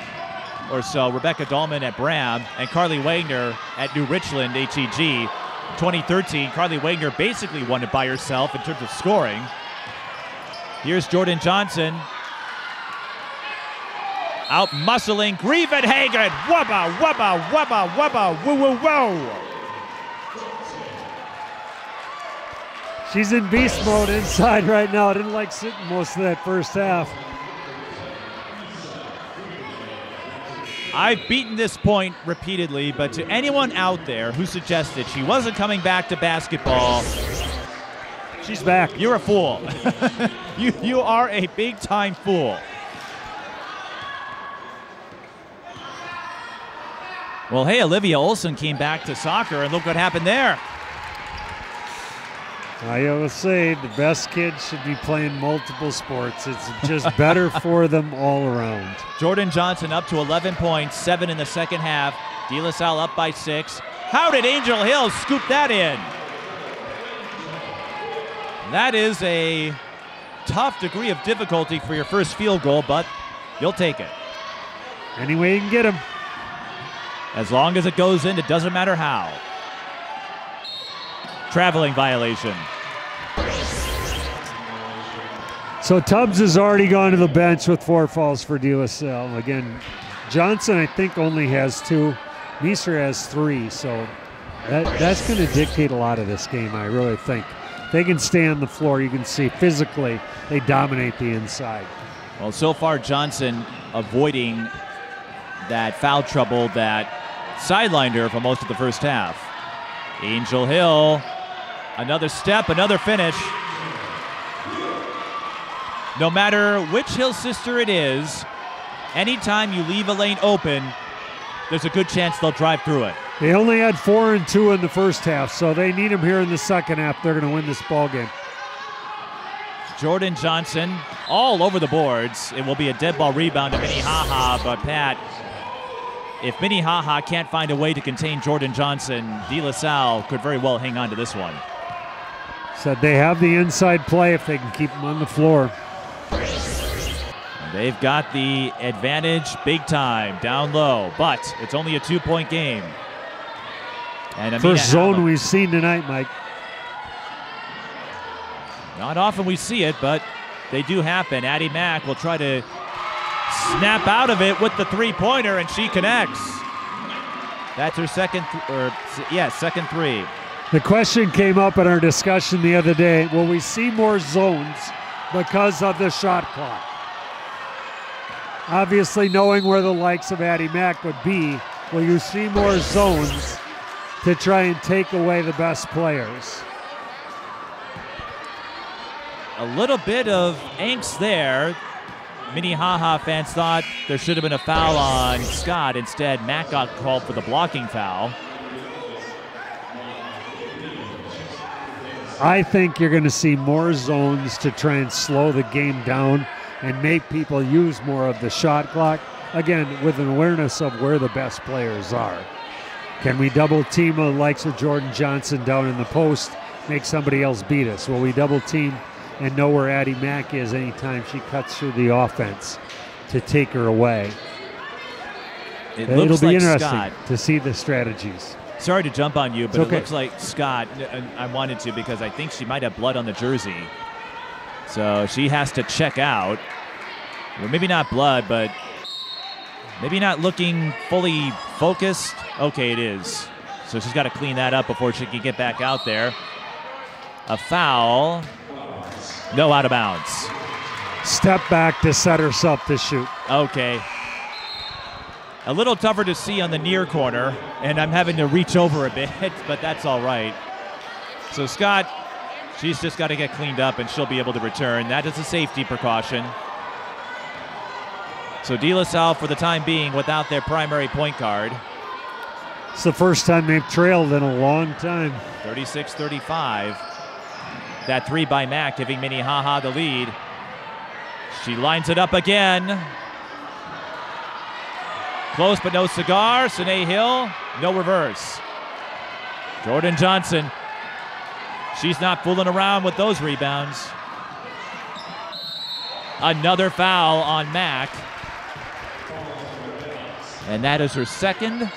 or so, Rebecca Dahlman at Braham and Carly Wagner at New Richland HEG. 2013, Carly Wagner basically won it by herself in terms of scoring. Here's Jordyn Johnson. Out muscling Grievenhagen. Wubba, wubba, wubba, wubba, woo, woo, woo. She's in beast mode inside right now. I didn't like sitting most of that first half. I've beaten this point repeatedly, but to anyone out there who suggested she wasn't coming back to basketball, She's back. you're a fool. you you are a big time fool. Well, hey, Olivia Olson came back to soccer, and look what happened there. I always say the best kids should be playing multiple sports. It's just better for them all around. Jordyn Johnson up to 11 points, seven in the second half. De La Salle up by six. How did Angel Hill scoop that in? That is a tough degree of difficulty for your first field goal, but you'll take it. Any way you can get him. As long as it goes in, it doesn't matter how. Traveling violation. So Tubbs has already gone to the bench with four falls for De La Salle. Again, Johnson, I think, only has two. Meister has three. So that, that's going to dictate a lot of this game, I really think. They can stay on the floor. You can see physically they dominate the inside. Well, so far, Johnson avoiding that foul trouble that sidelined her for most of the first half. Angel Hill, another step, another finish. No matter which Hill sister it is, anytime you leave a lane open, there's a good chance they'll drive through it. They only had four and two in the first half, so they need them here in the second half. They're going to win this ball game. Jordyn Johnson all over the boards. It will be a dead ball rebound to Minnehaha, but Pat, if Minnehaha can't find a way to contain Jordyn Johnson, De La Salle could very well hang on to this one. Said they have the inside play if they can keep them on the floor. They've got the advantage big time down low, but it's only a two point game. And Amina First zone we've seen tonight, Mike. Not often we see it, but they do happen. Addi Mack will try to snap out of it with the three pointer, and she connects. That's her second, or yeah, second three. The question came up in our discussion the other day will we see more zones because of the shot clock? Obviously, knowing where the likes of Addi Mack would be, will you see more zones to try and take away the best players? A little bit of angst there. Minnehaha fans thought there should have been a foul on Scott. Instead, Mack got called for the blocking foul. I think you're going to see more zones to try and slow the game down and make people use more of the shot clock. Again, with an awareness of where the best players are. Can we double team a likes of Jordyn Johnson down in the post, make somebody else beat us? Will we double team and know where Addi Mack is anytime she cuts through the offense to take her away? It It'll looks be like interesting Scott. to see the strategies. Sorry to jump on you, but okay. it looks like Scott. and I wanted to because I think she might have blood on the jersey. So she has to check out. Well, maybe not blood, but maybe not looking fully focused. Okay, it is. So she's got to clean that up before she can get back out there. A foul. No out of bounds. Step back to set herself to shoot. Okay. A little tougher to see on the near corner, and I'm having to reach over a bit, but that's all right. So Scott, she's just got to get cleaned up, and she'll be able to return. That is a safety precaution. So De La Salle, for the time being, without their primary point guard. It's the first time they've trailed in a long time. 36 35. That three by Mack giving Minnehaha the lead. She lines it up again. Close but no cigar. Sine Hill, no reverse. Jordan Johnson, she's not fooling around with those rebounds. Another foul on Mack. And that is her second,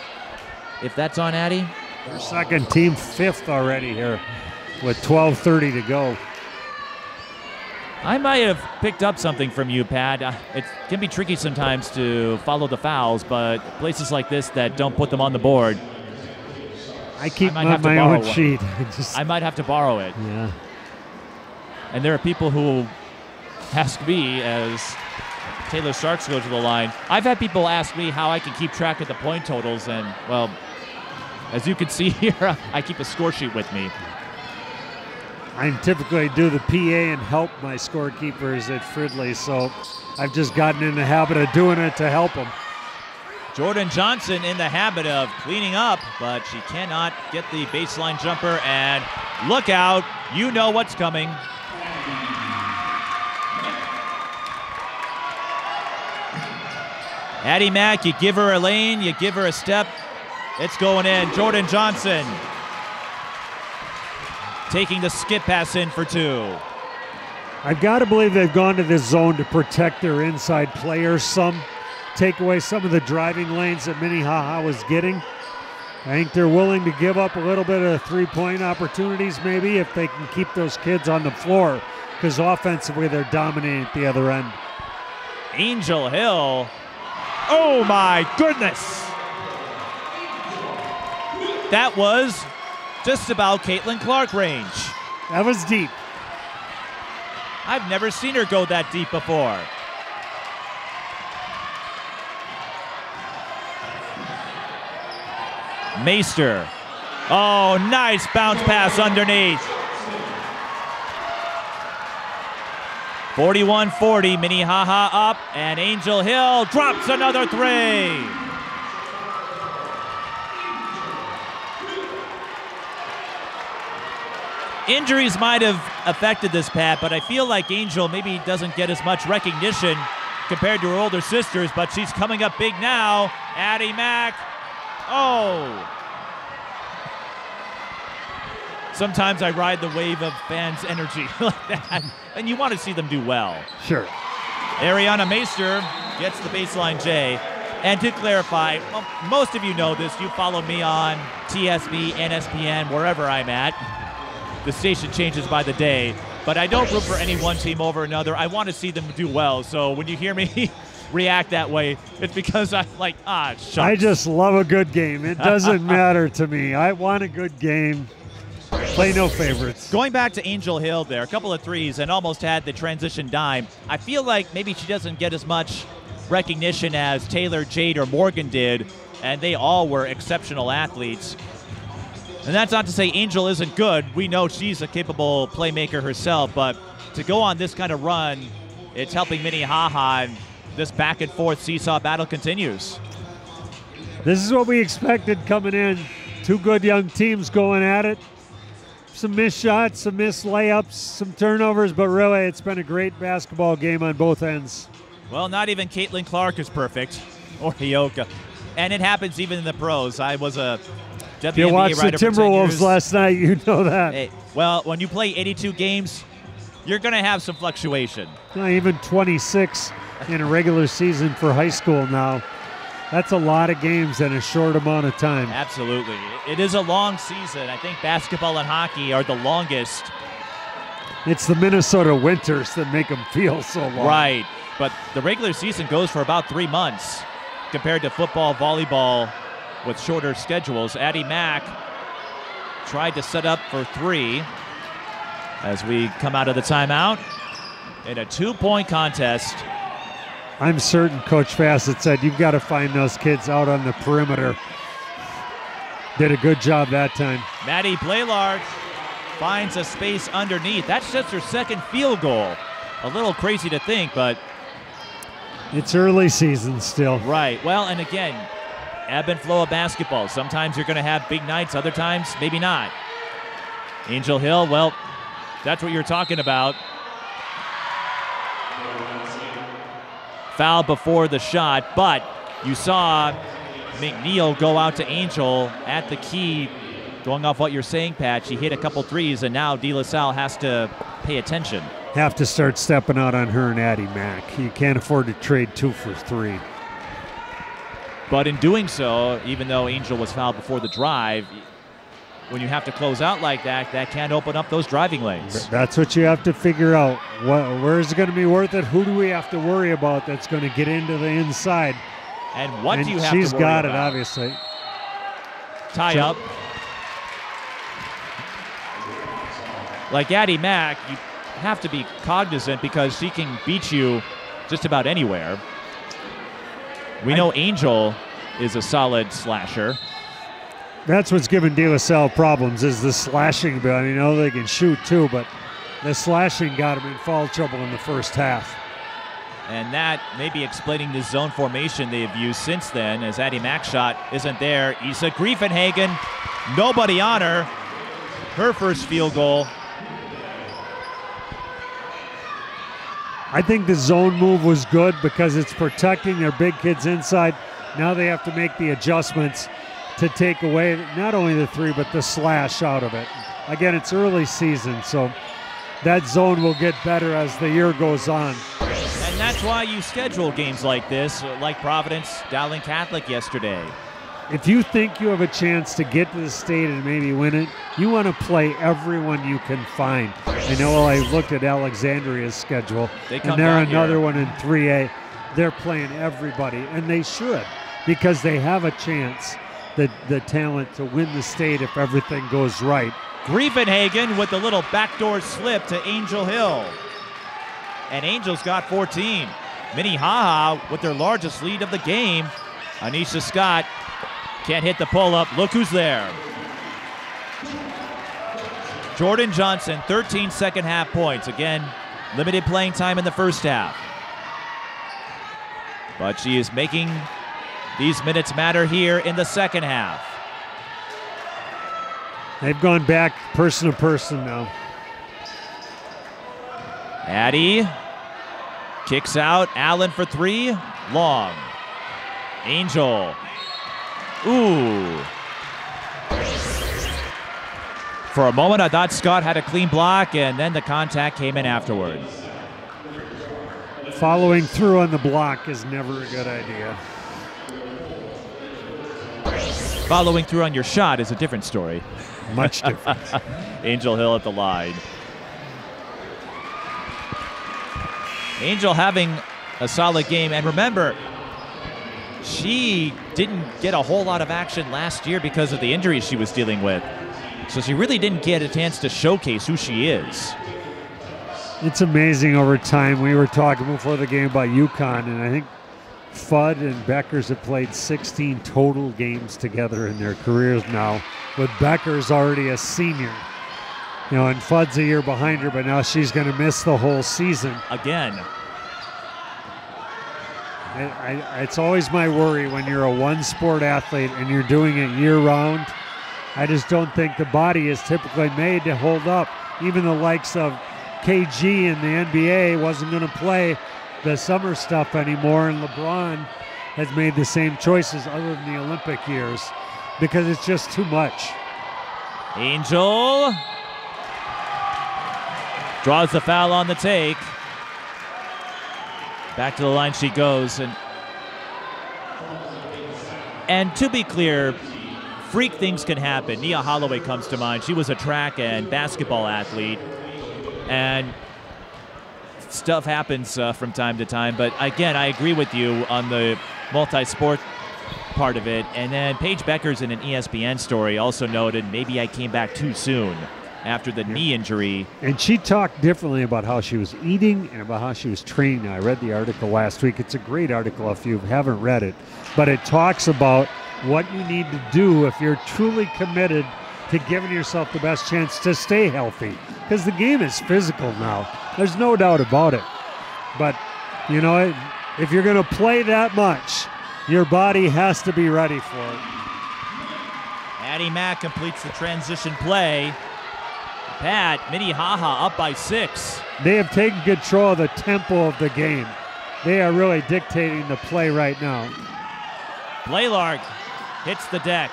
if that's on Addi. Her second team fifth already here with 12.30 to go. I might have picked up something from you, Pat. Uh, It can be tricky sometimes to follow the fouls, but places like this that don't put them on the board, I keep might my, have to my borrow own one. sheet. I just, I might have to borrow it. yeah. And there are people who ask me as Taylor Starks goes to the line. I've had people ask me how I can keep track of the point totals, and well, as you can see here, I keep a score sheet with me. I typically do the PA and help my scorekeepers at Fridley, so I've just gotten in the habit of doing it to help them. Jordyn Johnson in the habit of cleaning up, but she cannot get the baseline jumper. And look out, you know what's coming. Addi Mack, you give her a lane, you give her a step, it's going in. Jordyn Johnson taking the skip pass in for two. I've got to believe they've gone to this zone to protect their inside players some, take away some of the driving lanes that Minnehaha was getting. I think they're willing to give up a little bit of three point opportunities, maybe, if they can keep those kids on the floor, because offensively they're dominating at the other end. Angel Hill. Oh my goodness. That was just about Caitlin Clark range. That was deep. I've never seen her go that deep before. Meister. Oh, nice bounce pass underneath. 41 40, Minnehaha up, and Angel Hill drops another three. Injuries might have affected this, Pat, but I feel like Angel maybe doesn't get as much recognition compared to her older sisters, but she's coming up big now. Addi Mack. Oh. Sometimes I ride the wave of fans' energy like that, and you want to see them do well. Sure. Ariana Meister gets the baseline J. And to clarify, well, most of you know this. You follow me on TSB, NSPN, wherever I'm at. The station changes by the day, but I don't root for any one team over another. I want to see them do well. So when you hear me react that way, it's because I'm like, ah, shucks. I just love a good game. It doesn't matter to me. I want a good game. Play no favorites. Going back to Angel Hill there, a couple of threes and almost had the transition dime. I feel like maybe she doesn't get as much recognition as Taylor, Jade, or Morgan did, and they all were exceptional athletes. And that's not to say Angel isn't good. We know she's a capable playmaker herself, but to go on this kind of run, it's helping Minnehaha, and this back and forth seesaw battle continues. This is what we expected coming in. Two good young teams going at it. Some missed shots, some missed layups, some turnovers, but really it's been a great basketball game on both ends. Well, not even Caitlin Clark is perfect, or Hioka. And it happens even in the pros. I was a WNBA you watched the writer for 10 Timberwolves last night, you know that. Hey, well, when you play 82 games, you're going to have some fluctuation. Not even 26 in a regular season for high school now. That's a lot of games in a short amount of time. Absolutely. It is a long season. I think basketball and hockey are the longest. It's the Minnesota winters that make them feel so long. Right. But the regular season goes for about three months compared to football, volleyball with shorter schedules. Addi Mack tried to set up for three as we come out of the timeout in a two point contest. I'm certain Coach Fassett said you've got to find those kids out on the perimeter. Did a good job that time. Maddie Blaylark finds a space underneath. That's just her second field goal. A little crazy to think, but It's early season still. right. Well, and again, ebb and flow of basketball. Sometimes you're going to have big nights, other times, maybe not. Angel Hill, well, that's what you're talking about. Foul before the shot, but you saw McNeil go out to Angel at the key. Going off what you're saying, Patch, he hit a couple threes, and now De La Salle has to pay attention. Have to start stepping out on her and Addi Mack. You can't afford to trade two for three. But in doing so, even though Angel was fouled before the drive, when you have to close out like that, that can open up those driving lanes. That's what you have to figure out. What, where is it going to be worth it? Who do we have to worry about that's going to get into the inside? And what and do you have she's to worry got it, obviously. Tie So- up. Like Addi Mack, you have to be cognizant because she can beat you just about anywhere. We I- know Angel is a solid slasher. That's what's giving De La Salle problems is the slashing ability. You know they can shoot too, but the slashing got them in foul trouble in the first half. And that may be explaining the zone formation they've used since then, as Addi Mack's shot isn't there. Issa Griefenhagen, nobody on her. Her first field goal. I think the zone move was good because it's protecting their big kids inside. Now they have to make the adjustments to take away not only the three but the slash out of it. Again, it's early season, so that zone will get better as the year goes on. And that's why you schedule games like this, like Providence, Dowling Catholic yesterday. If you think you have a chance to get to the state and maybe win it, you want to play everyone you can find. I know I looked at Alexandria's schedule, They and they're another here. one in 3A. They're playing everybody, and they should because they have a chance, the, the talent to win the state if everything goes right. Griefenhagen with the little backdoor slip to Angel Hill. And Angel's got 14. Minnehaha with their largest lead of the game. Aneisha Scott can't hit the pull up. Look who's there. Jordyn Johnson, 13 second half points. Again, limited playing time in the first half. But she is making these minutes matter here in the second half. They've gone back person to person now. Addi kicks out. Allen for three. Long. Angel. Ooh. For a moment, I thought Scott had a clean block, and then the contact came in afterwards. Following through on the block is never a good idea. Following through on your shot is a different story. Much different. Angel Hill at the line. Angel having a solid game. And remember, she didn't get a whole lot of action last year because of the injuries she was dealing with. So she really didn't get a chance to showcase who she is. It's amazing over time. We were talking before the game about UConn, and I think Fudd and Bueckers have played 16 total games together in their careers now, with Bueckers already a senior. You know, and Fudd's a year behind her, but now she's going to miss the whole season. Again, I, I, it's always my worry when you're a one sport athlete and you're doing it year round. I just don't think the body is typically made to hold up. Even the likes of KG in the NBA wasn't going to play the summer stuff anymore, and LeBron has made the same choices other than the Olympic years because it's just too much. Angel draws the foul on the take. Back to the line she goes, and and to be clear, freak things can happen. Nia Holloway comes to mind. She was a track and basketball athlete, and stuff happens uh, from time to time. But again, I agree with you on the multi-sport part of it. And then Paige Bueckers in an ESPN story also noted maybe I came back too soon after the knee injury. And she talked differently about how she was eating and about how she was training. I read the article last week. It's a great article if you haven't read it. But it talks about what you need to do if you're truly committed to giving yourself the best chance to stay healthy. Because the game is physical now. There's no doubt about it. But, you know, if you're going to play that much, your body has to be ready for it. Addi Mack completes the transition play. Pat, Minnehaha up by six. They have taken control of the tempo of the game. They are really dictating the play right now. Blaylark hits the deck.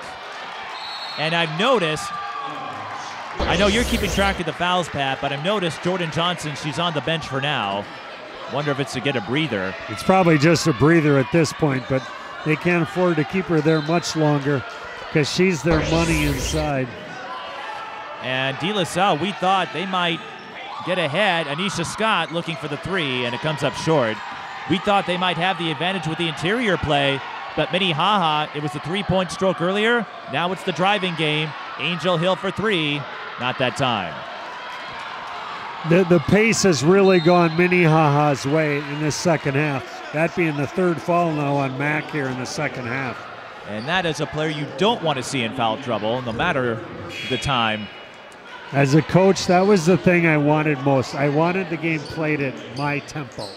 And I've noticed, I know you're keeping track of the fouls, Pat, but I've noticed Jordyn Johnson, she's on the bench for now. Wonder if it's to get a breather. It's probably just a breather at this point, but they can't afford to keep her there much longer because she's their money inside. And De La Salle, we thought they might get ahead. Aneisha Scott looking for the three, and it comes up short. We thought they might have the advantage with the interior play, but Minnehaha, it was a three point stroke earlier. Now it's the driving game. Angel Hill for three. Not that time. The, the pace has really gone Minnehaha's way in this second half. That being the third foul now on Mack here in the second half. And that is a player you don't want to see in foul trouble, no matter the time. As a coach, that was the thing I wanted most. I wanted the game played at my tempo.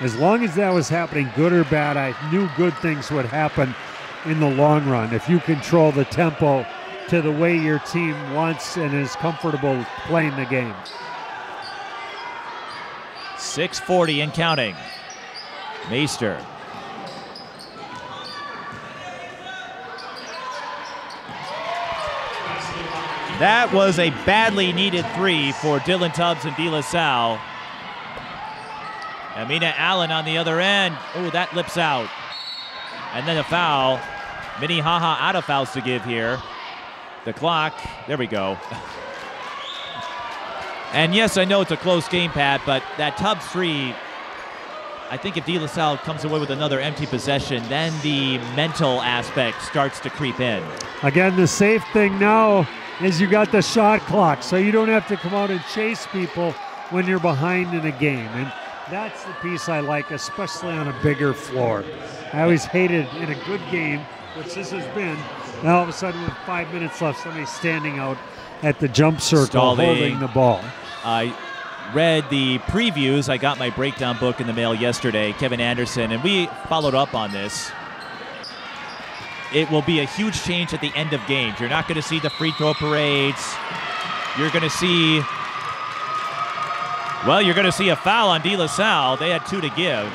As long as that was happening, good or bad, I knew good things would happen in the long run. If you control the tempo to the way your team wants and is comfortable playing the game. 640 and counting. Meister. That was a badly needed three for Dylan Tubbs and De La Salle. Amina Allen on the other end. Oh, that lips out. And then a foul. Minnehaha out of fouls to give here. The clock, there we go. and yes, I know it's a close game, Pat, but that Tubbs three, I think if De La Salle comes away with another empty possession, then the mental aspect starts to creep in. Again, the safe thing now is you got the shot clock, so you don't have to come out and chase people when you're behind in a game. And that's the piece I like, especially on a bigger floor. I always hated in a good game, which this has been, now all of a sudden with five minutes left, somebody standing out at the jump circle Stalling. holding the ball. I read the previews. I got my breakdown book in the mail yesterday, Kevin Anderson, and we followed up on this. It will be a huge change at the end of games. You're not going to see the free throw parades. You're going to see, well, you're going to see a foul on De La Salle. They had two to give.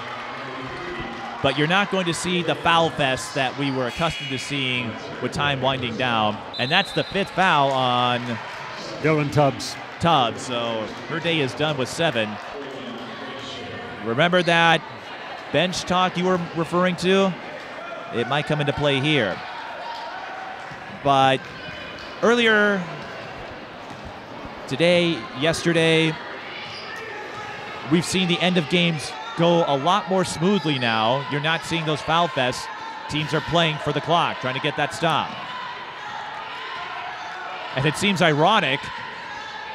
But you're not going to see the foul fest that we were accustomed to seeing with time winding down. And that's the fifth foul on Dylan Tubbs. Tubbs. So her day is done with seven. Remember that bench talk you were referring to? It might come into play here. But earlier today, yesterday, we've seen the end of games go a lot more smoothly now. You're not seeing those foul fests. Teams are playing for the clock, trying to get that stop. And it seems ironic,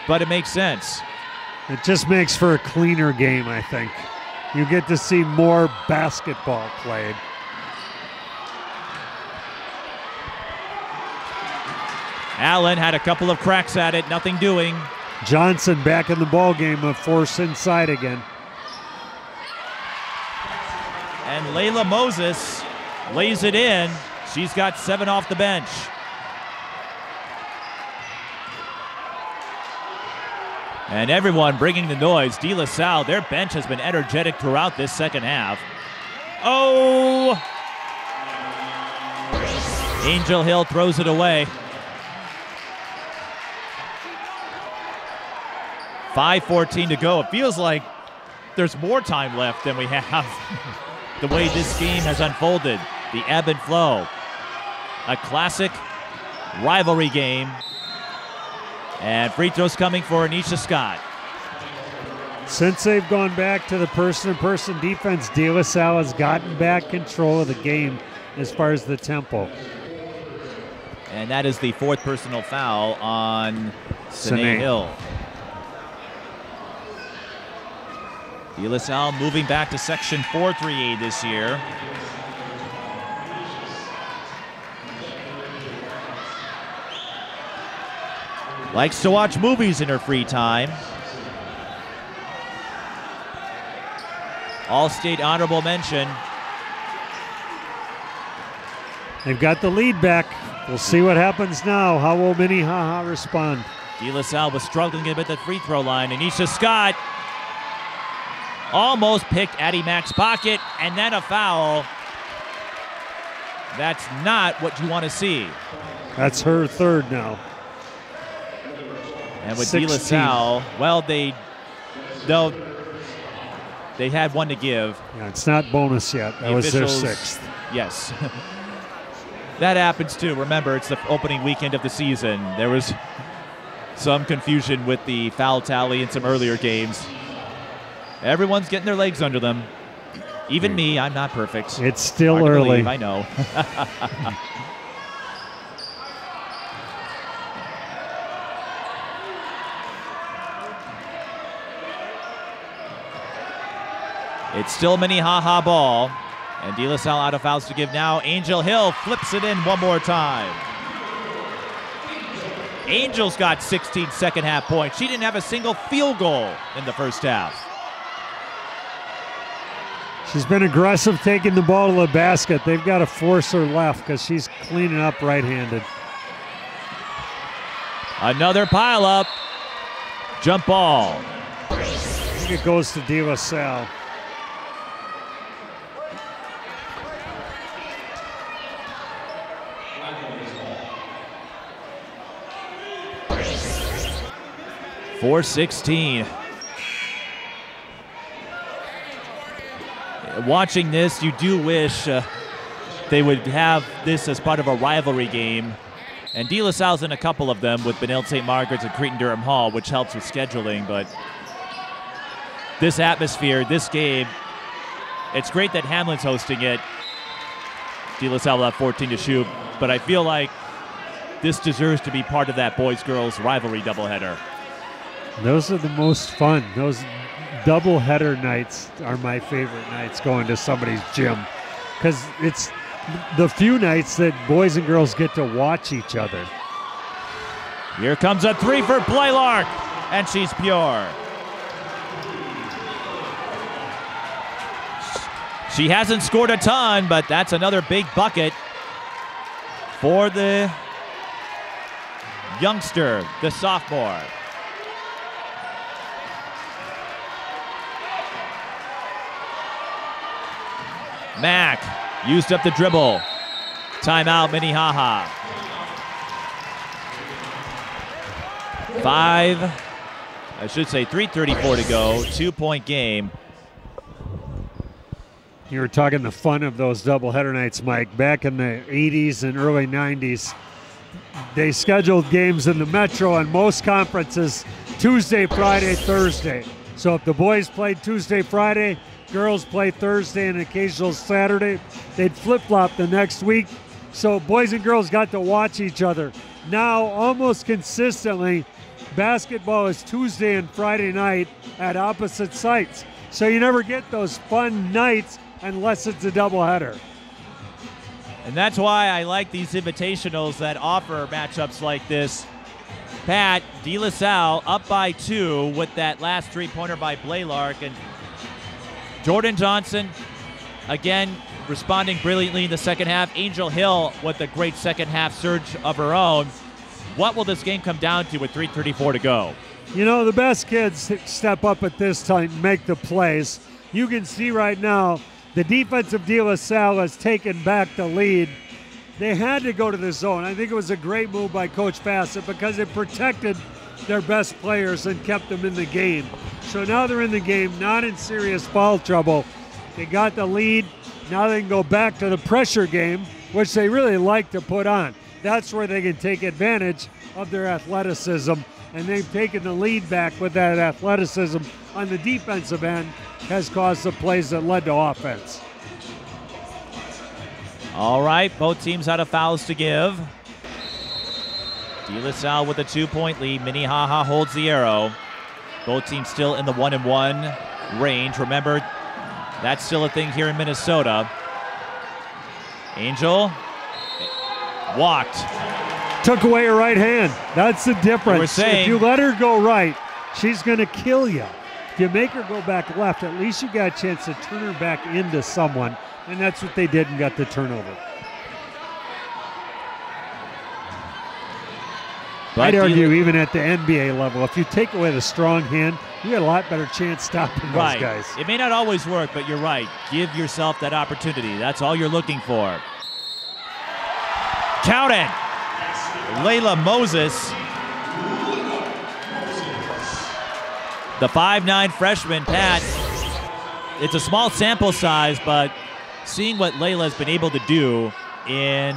but it makes sense. It just makes for a cleaner game, I think. You get to see more basketball played. Allen had a couple of cracks at it, nothing doing. Johnson back in the ball game, a force inside again. And Layla Moses lays it in. She's got seven off the bench. And everyone bringing the noise. De La Salle, their bench has been energetic throughout this second half. Oh! Angel Hill throws it away. 5.14 to go. It feels like there's more time left than we have. the way this game has unfolded, the ebb and flow. A classic rivalry game. And free throws coming for Aneisha Scott. Since they've gone back to the person to person defense, De La Salle has gotten back control of the game as far as the tempo. And that is the fourth personal foul on Sine. Hill. De La Salle moving back to Section 438 this year. Likes to watch movies in her free time. All state honorable mention. They've got the lead back. We'll see what happens now. How will Minnehaha respond? De La Salle was struggling a bit at the free throw line. Aneisha Scott almost picked Addi Mack's pocket, and then a foul. That's not what you want to see. That's her third now. And with De La 16. Salle, well, they no, they had one to give. Yeah, it's not bonus yet. That The was their sixth. Yes. that happens too. Remember, it's the opening weekend of the season. There was some confusion with the foul tally in some earlier games. Everyone's getting their legs under them. Even me, I'm not perfect. It's still Hard early. believe, I know. it's still mini Minnehaha ball. And De La Salle out of fouls to give now. Angel Hill flips it in one more time. Angel's got 16 second half points. She didn't have a single field goal in the first half. She's been aggressive taking the ball to the basket. They've got to force her left because she's cleaning up right handed. Another pile up. Jump ball. I think it goes to De La Salle. Four sixteen. Watching this, you do wish uh, they would have this as part of a rivalry game. And De La Salle's in a couple of them with Benilde St. Margaret's and Cretin Derham Hall, which helps with scheduling. But this atmosphere, this game, it's great that Hamline's hosting it. De La Salle will have 14 to shoot, but I feel like this deserves to be part of that boys girls rivalry doubleheader. Those are the most fun. Those double header nights are my favorite nights going to somebody's gym because it's the few nights that boys and girls get to watch each other. Here comes a three for Blaylark, and she's pure. She hasn't scored a ton, but that's another big bucket for the youngster, the sophomore. Mack used up the dribble. Timeout, Minnehaha. Five, I should say 334 to go, two point game. You were talking the fun of those doubleheader nights, Mike. Back in the 80s and early 90s, they scheduled games in the Metro and most conferences Tuesday, Friday, Thursday. So if the boys played Tuesday, Friday, girls play Thursday and occasional Saturday, they'd flip flop the next week. So boys and girls got to watch each other. Now, almost consistently, basketball is Tuesday and Friday night at opposite sites. So you never get those fun nights unless it's a doubleheader. And that's why I like these invitationals that offer matchups like this. Pat, De La Salle up by two with that last three pointer by Blaylark. And Jordyn Johnson, again, responding brilliantly in the second half. Angel Hill with a great second half surge of her own. What will this game come down to with 3.34 to go? You know, the best kids step up at this time, make the plays. You can see right now the defensive of De La Salle has taken back the lead. They had to go to the zone. I think it was a great move by Coach Bassett because it protected their best players and kept them in the game. So now they're in the game, not in serious foul trouble. They got the lead. Now they can go back to the pressure game, which they really like to put on. That's where they can take advantage of their athleticism. And they've taken the lead back with that athleticism on the defensive end, has caused the plays that led to offense. All right, both teams out of fouls to give. De La Salle with a two-point lead. Minnehaha holds the arrow. Both teams still in the one and one range. Remember, that's still a thing here in Minnesota. Angel walked. Took away her right hand. That's the difference. We're saying- if you let her go right, she's going to kill you. If you make her go back left, at least you got a chance to turn her back into someone. And that's what they did and got the turnover. I'd argue even at the NBA level, if you take away the strong hand, you got a lot better chance stopping those right. guys. It may not always work, but you're right. Give yourself that opportunity. That's all you're looking for. Count it. Layla Moses. The 5'9 freshman, Pat. It's a small sample size, but seeing what Layla's been able to do in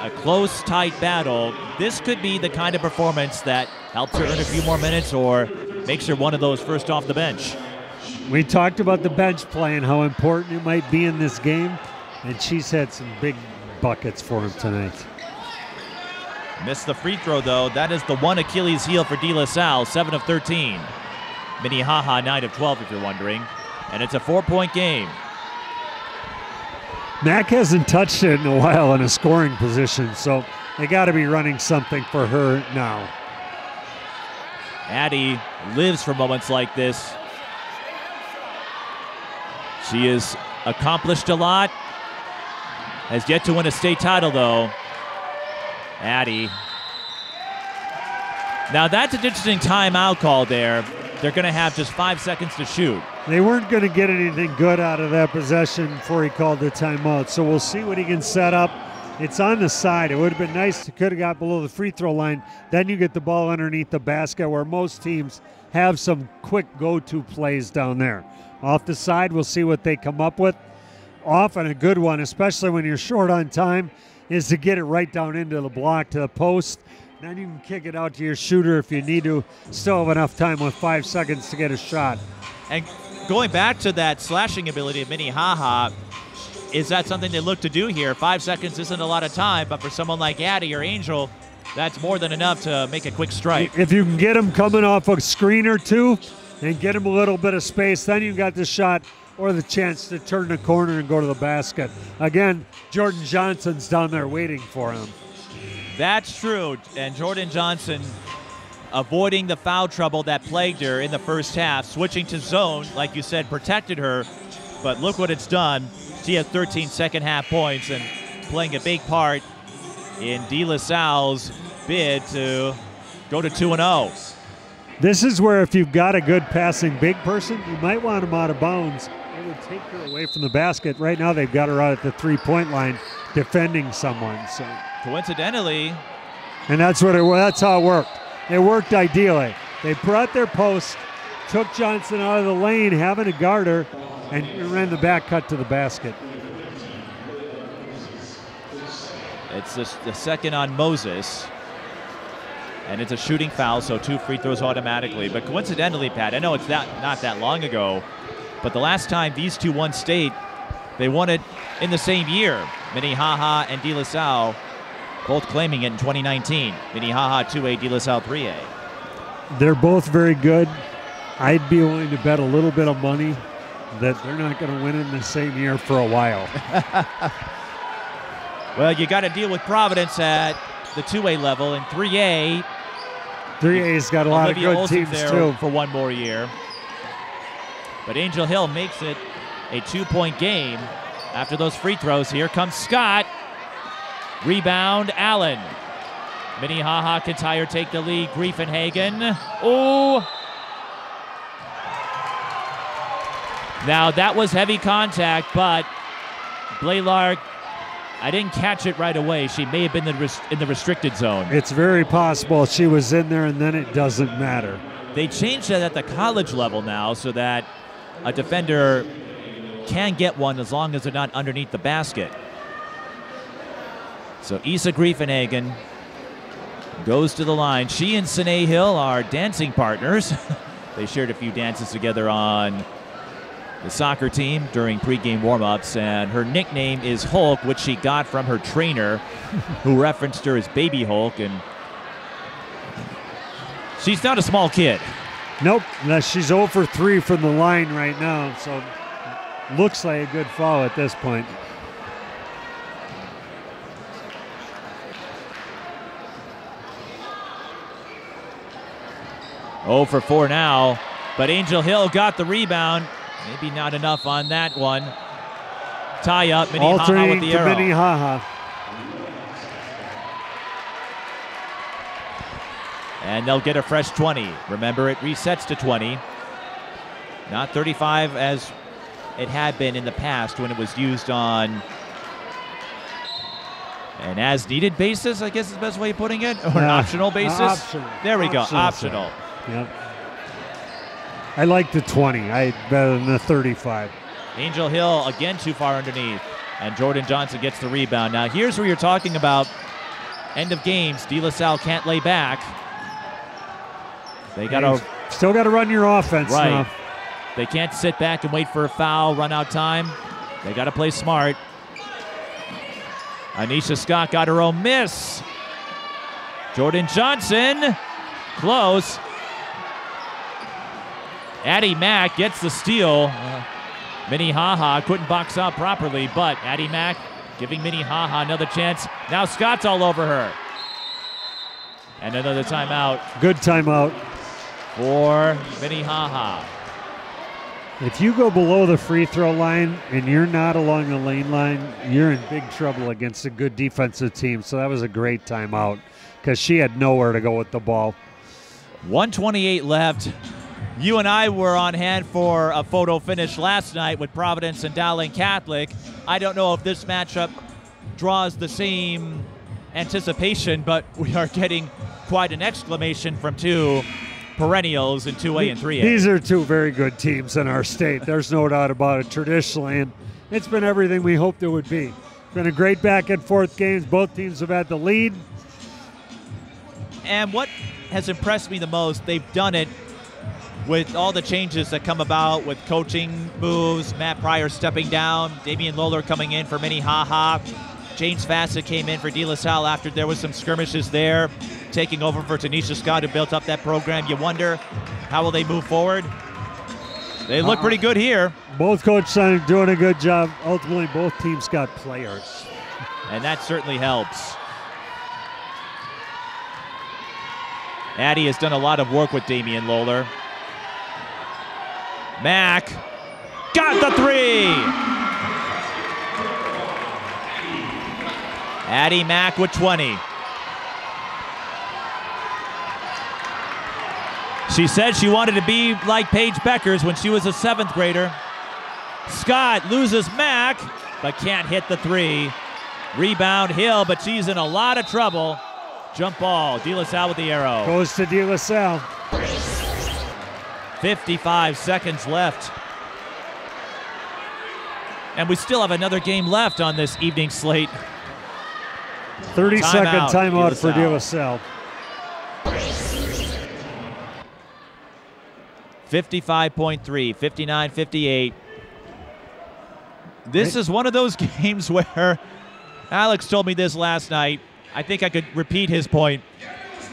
a close, tight battle, this could be the kind of performance that helps her earn a few more minutes or makes her one of those first off the bench. We talked about the bench play and how important it might be in this game, and she's had some big buckets for him tonight. Missed the free throw, though. That is the one Achilles heel for De La Salle, 7 of 13. Minnehaha, 9 of 12, if you're wondering. And it's a four point game. Mack hasn't touched it in a while in a scoring position, so they got to be running something for her now. Addi lives for moments like this. She has accomplished a lot. Has yet to win a state title, though. Addi. Now, that's an interesting timeout call there. They're going to have just five seconds to shoot. They weren't going to get anything good out of that possession before he called the timeout, so we'll see what he can set up. It's on the side. It would have been nice to could have got below the free throw line. Then you get the ball underneath the basket where most teams have some quick go-to plays down there. Off the side, we'll see what they come up with. Often a good one, especially when you're short on time, is to get it right down into the block to the post. Then you can kick it out to your shooter if you need to. Still have enough time with five seconds to get a shot. And going back to that slashing ability of Minnehaha, is that something they look to do here? Five seconds isn't a lot of time, but for someone like Addi or Angel, that's more than enough to make a quick strike. If you can get him coming off a screen or two and get him a little bit of space, then you've got the shot or the chance to turn the corner and go to the basket. Again, Jordyn Johnson's down there waiting for him. That's true. And Jordyn Johnson avoiding the foul trouble that plagued her in the first half, switching to zone, like you said, protected her. But look what it's done. She has 13 second half points and playing a big part in De La Salle's bid to go to 2 0. This is where if you've got a good passing big person, you might want him out of bounds. It would take her away from the basket. Right now they've got her out at the three-point line defending someone. So Coincidentally, and that's what it that's how it worked. It worked ideally. They brought their post, took Johnson out of the lane, having a garter, and ran the back cut to the basket. it's the, the second on Moses. And it's a shooting foul, so two free throws automatically. But coincidentally, Pat, I know it's that not that long ago, but the last time these two won state, they won it in the same year. Minnehaha and De La Salle both claiming it in 2019. Minnehaha 2A, De La Salle 3A. They're both very good. I'd be willing to bet a little bit of money that they're not going to win in the same year for a while. Well, you got to deal with Providence at the 2A level. In 3A, 3A's got a lot Olivia of good Olsen's teams there too. for one more year. But Angel Hill makes it a two-point game after those free throws. Here comes Scott. Rebound, Allen. Minnehaha or take the lead. Griefenhagen. Ooh. Now that was heavy contact, but Blaylark, I didn't catch it right away. She may have been in the res- in the restricted zone. It's very possible she was in there and then it doesn't matter. They changed that at the college level now so that a defender can get one as long as they're not underneath the basket. So Isa Griefenhagen goes to the line. She and Sine Hill are dancing partners. they shared a few dances together on the soccer team during pregame warmups, and her nickname is Hulk, which she got from her trainer, who referenced her as Baby Hulk. And she's not a small kid. Nope, no, she's 0 for 3 from the line right now, so looks like a good foul at this point. Oh for 4 now, but Angel Hill got the rebound. Maybe not enough on that one. Tie up, Minnehaha with the arrow. Minnehaha. And they'll get a fresh 20. Remember, it resets to 20. Not 35 as it had been in the past when it was used on an as needed basis, I guess is the best way of putting it, or an optional basis. optional. There we go, Optional, optional. Yep. I like the 20. I better than the 35. Angel Hill again too far underneath, and Jordyn Johnson gets the rebound. Now here's where you're talking about end of games. De La Salle can't lay back. They got to Still got to run your offense right. now. They can't sit back and wait for a foul, run out time. They got to play smart. Aneisha Scott got her own miss. Jordyn Johnson, close. Addi Mack gets the steal. Uh, Minnehaha couldn't box out properly, but Addi Mack giving Minnehaha another chance. Now Scott's all over her. And another timeout Good timeout. for Minnehaha. If you go below the free throw line and you're not along the lane line, you're in big trouble against a good defensive team. So that was a great timeout because she had nowhere to go with the ball. 128 left. You and I were on hand for a photo finish last night with Providence and Dowling Catholic. I don't know if this matchup draws the same anticipation, but we are getting quite an exclamation from two perennials in 2A and 3A. These are two very good teams in our state. There's no doubt about it traditionally, and it's been everything we hoped it would be. Been a great back and forth games. Both teams have had the lead. And what has impressed me the most, they've done it with all the changes that come about with coaching moves, Matt Pryor stepping down, Damian Lawler coming in for Minnehaha, James Fassett came in for De La Salle after there was some skirmishes there, taking over for Tanisha Scott who built up that program. You wonder how will they move forward? They look pretty good here, Both coaches are doing a good job. Ultimately, both teams got players. and that certainly helps. Addi has done a lot of work with Damian Lawler. Mack got the three. Addi Mack with 20. She said she wanted to be like Paige Bueckers when she was a seventh grader. Scott loses Mack, but can't hit the three. Rebound Hill, but she's in a lot of trouble. Jump ball. De La Salle with the arrow. Goes to De La Salle. 55 seconds left. And we still have another game left on this evening slate. 30 second Timeout, De La timeout for De La Salle. Salle. 55.3, 59 58. This is one of those games where Alex told me this last night. I think I could repeat his point.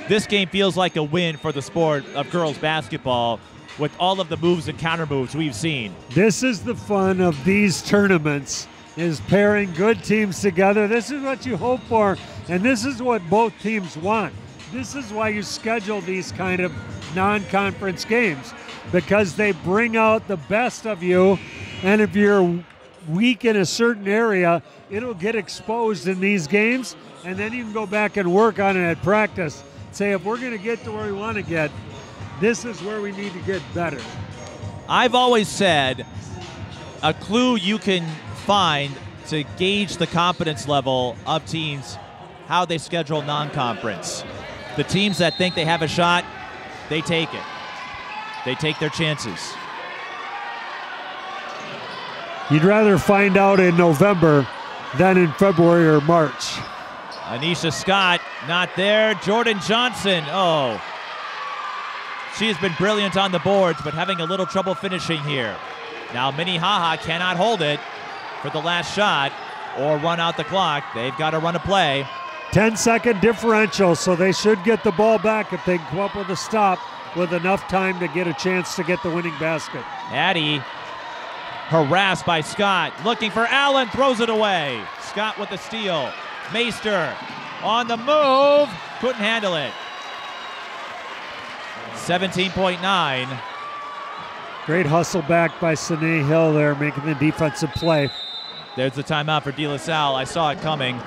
This game feels like a win for the sport of girls basketball with all of the moves and counter moves we've seen. This is the fun of these tournaments is pairing good teams together. This is what you hope for, and this is what both teams want. This is why you schedule these kind of non-conference games because they bring out the best of you, and if you're weak in a certain area, it'll get exposed in these games, and then you can go back and work on it at practice. Say if we're going to get to where we want to get, this is where we need to get better. I've always said a clue you can find to gauge the competence level of teams how they schedule non-conference. The teams that think they have a shot, they take it. They take their chances. You'd rather find out in November than in February or March. Aneisha Scott not there. Jordyn Johnson. Oh. She has been brilliant on the boards, but having a little trouble finishing here. Now Minnehaha cannot hold it for the last shot or run out the clock. They've got to run a play. 10 second differential, so they should get the ball back if they can come up with a stop with enough time to get a chance to get the winning basket. Addi harassed by Scott. Looking for Allen, throws it away. Scott with the steal. Meister on the move. Couldn't handle it. 17.9. Great hustle back by Sine Hill there, making the defensive play. There's the timeout for De La Salle. I saw it coming.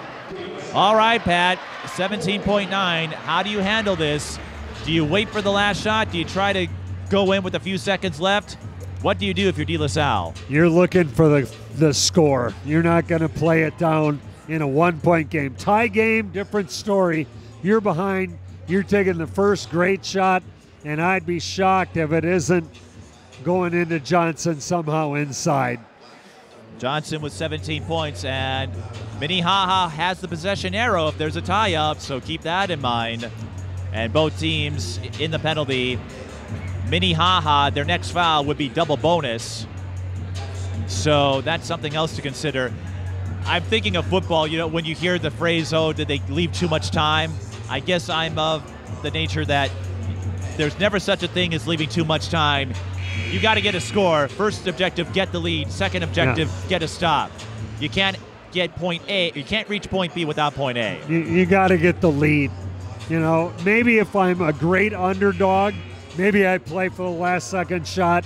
All right, Pat. 17.9. How do you handle this? Do you wait for the last shot? Do you try to go in with a few seconds left? What do you do if you're De La Salle? You're looking for the the score. You're not going to play it down in a one-point game. Tie game, different story. You're behind. You're taking the first great shot, and I'd be shocked if it isn't going into Johnson somehow inside. Johnson with 17 points, and Minnehaha has the possession arrow if there's a tie up, so keep that in mind. And both teams in the penalty. Minnehaha, their next foul would be double bonus. So that's something else to consider. I'm thinking of football, you know, when you hear the phrase, oh, did they leave too much time? I guess I'm of the nature that there's never such a thing as leaving too much time. You got to get a score. First objective, get the lead. Second objective, Yeah. get a stop. You can't get point A, you can't reach point B without point A. You, you got to get the lead. You know, maybe if I'm a great underdog, maybe I play for the last second shot,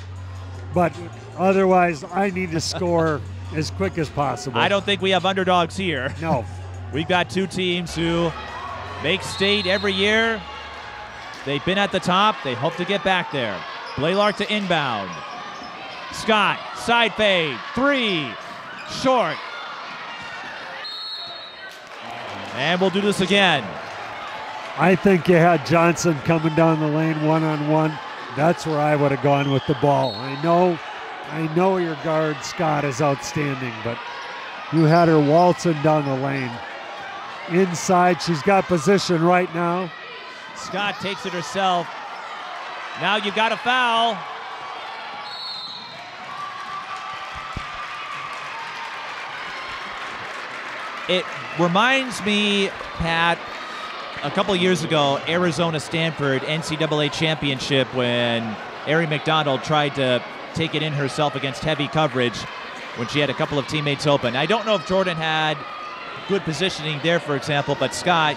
but otherwise, I need to score as quick as possible. I don't think we have underdogs here. No. We've got two teams who make state every year. They've been at the top. They hope to get back there. Blaylark to inbound. Scott, side fade, three, short. And we'll do this again. I think you had Johnson coming down the lane one on one. That's where I would have gone with the ball. I know, I know your guard Scott is outstanding, but you had her waltzing down the lane. Inside, she's got position right now. Scott takes it herself. Now you've got a foul. It reminds me, Pat, a couple years ago, Arizona Stanford NCAA championship when Ari McDonald tried to take it in herself against heavy coverage when she had a couple of teammates open. I don't know if Jordyn had good positioning there, for example, but Scott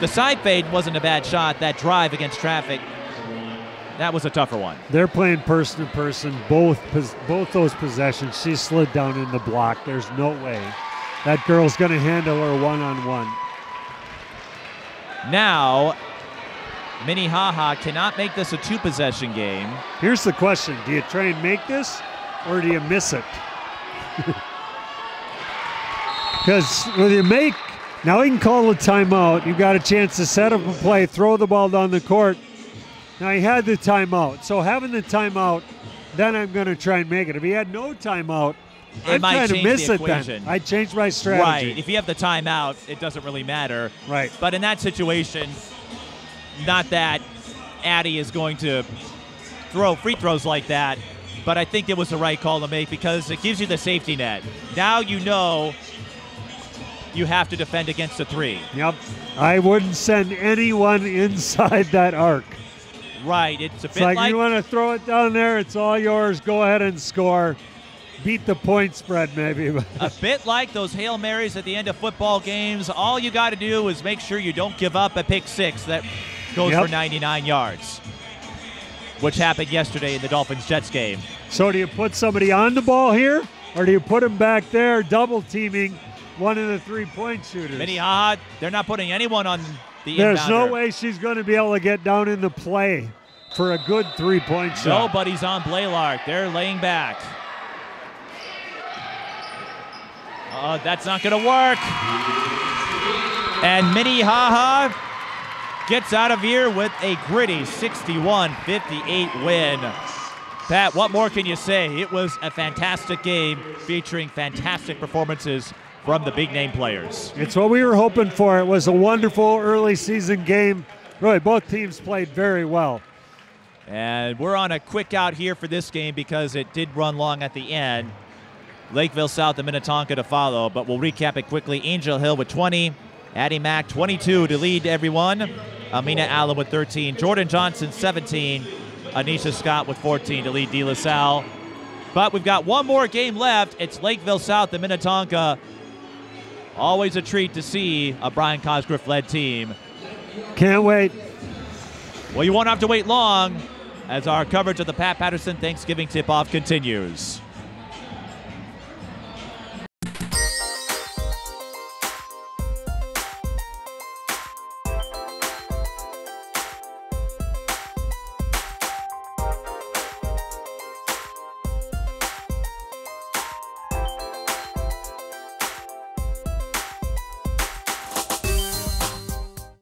the side fade wasn't a bad shot. That drive against traffic, that was a tougher one. They're playing person to person. Both both those possessions, she slid down in the block. There's no way that girl's going to handle her one on one. Now, Minnehaha cannot make this a two possession game. Here's the question: Do you try and make this, or do you miss it? Because when you make, now he can call a timeout. You've got a chance to set up a play, throw the ball down the court. Now he had the timeout, so having the timeout, then I'm going to try and make it. If he had no timeout, It I'm might trying to miss the it. Then. I changed my strategy. Right. If you have the timeout, it doesn't really matter. Right. But in that situation, not that Addi is going to throw free throws like that, but I think it was the right call to make because it gives you the safety net. Now you know you have to defend against a three. Yep. I wouldn't send anyone inside that arc. Right. It's a It's bit like, like you want to throw it down there, it's all yours. Go ahead and score. Beat the point spread, maybe. a bit like those Hail Marys at the end of football games. All you got to do is make sure you don't give up a pick six that goes Yep. for 99 yards, which happened yesterday in the Dolphins Jets game. so, do you put somebody on the ball here, or do you put him back there, double teaming one of the three point shooters? Minnehaha, they're not putting anyone on the There's inbounder. no way she's going to be able to get down in the play for a good three point shot. Nobody's on Blaylark. They're laying back. Oh, that's not going to work. And Minnehaha gets out of here with a gritty 61 58 win. Pat, what more can you say? It was a fantastic game featuring fantastic performances from the big name players. It's what we were hoping for. It was a wonderful early season game. Really, both teams played very well. And we're on a quick out here for this game because it did run long at the end. Lakeville South and Minnetonka to follow, but we'll recap it quickly. Angel Hill with 20, Addi Mack 22 to lead everyone. Amina Allen with 13, Jordyn Johnson 17, Aneisha Scott with 14 to lead De La Salle. But we've got one more game left. It's Lakeville South and Minnetonka. Always a treat to see a Brian Cosgriff led team. Can't wait. Well, you won't have to wait long as our coverage of the Pat Paterson Thanksgiving tip off continues.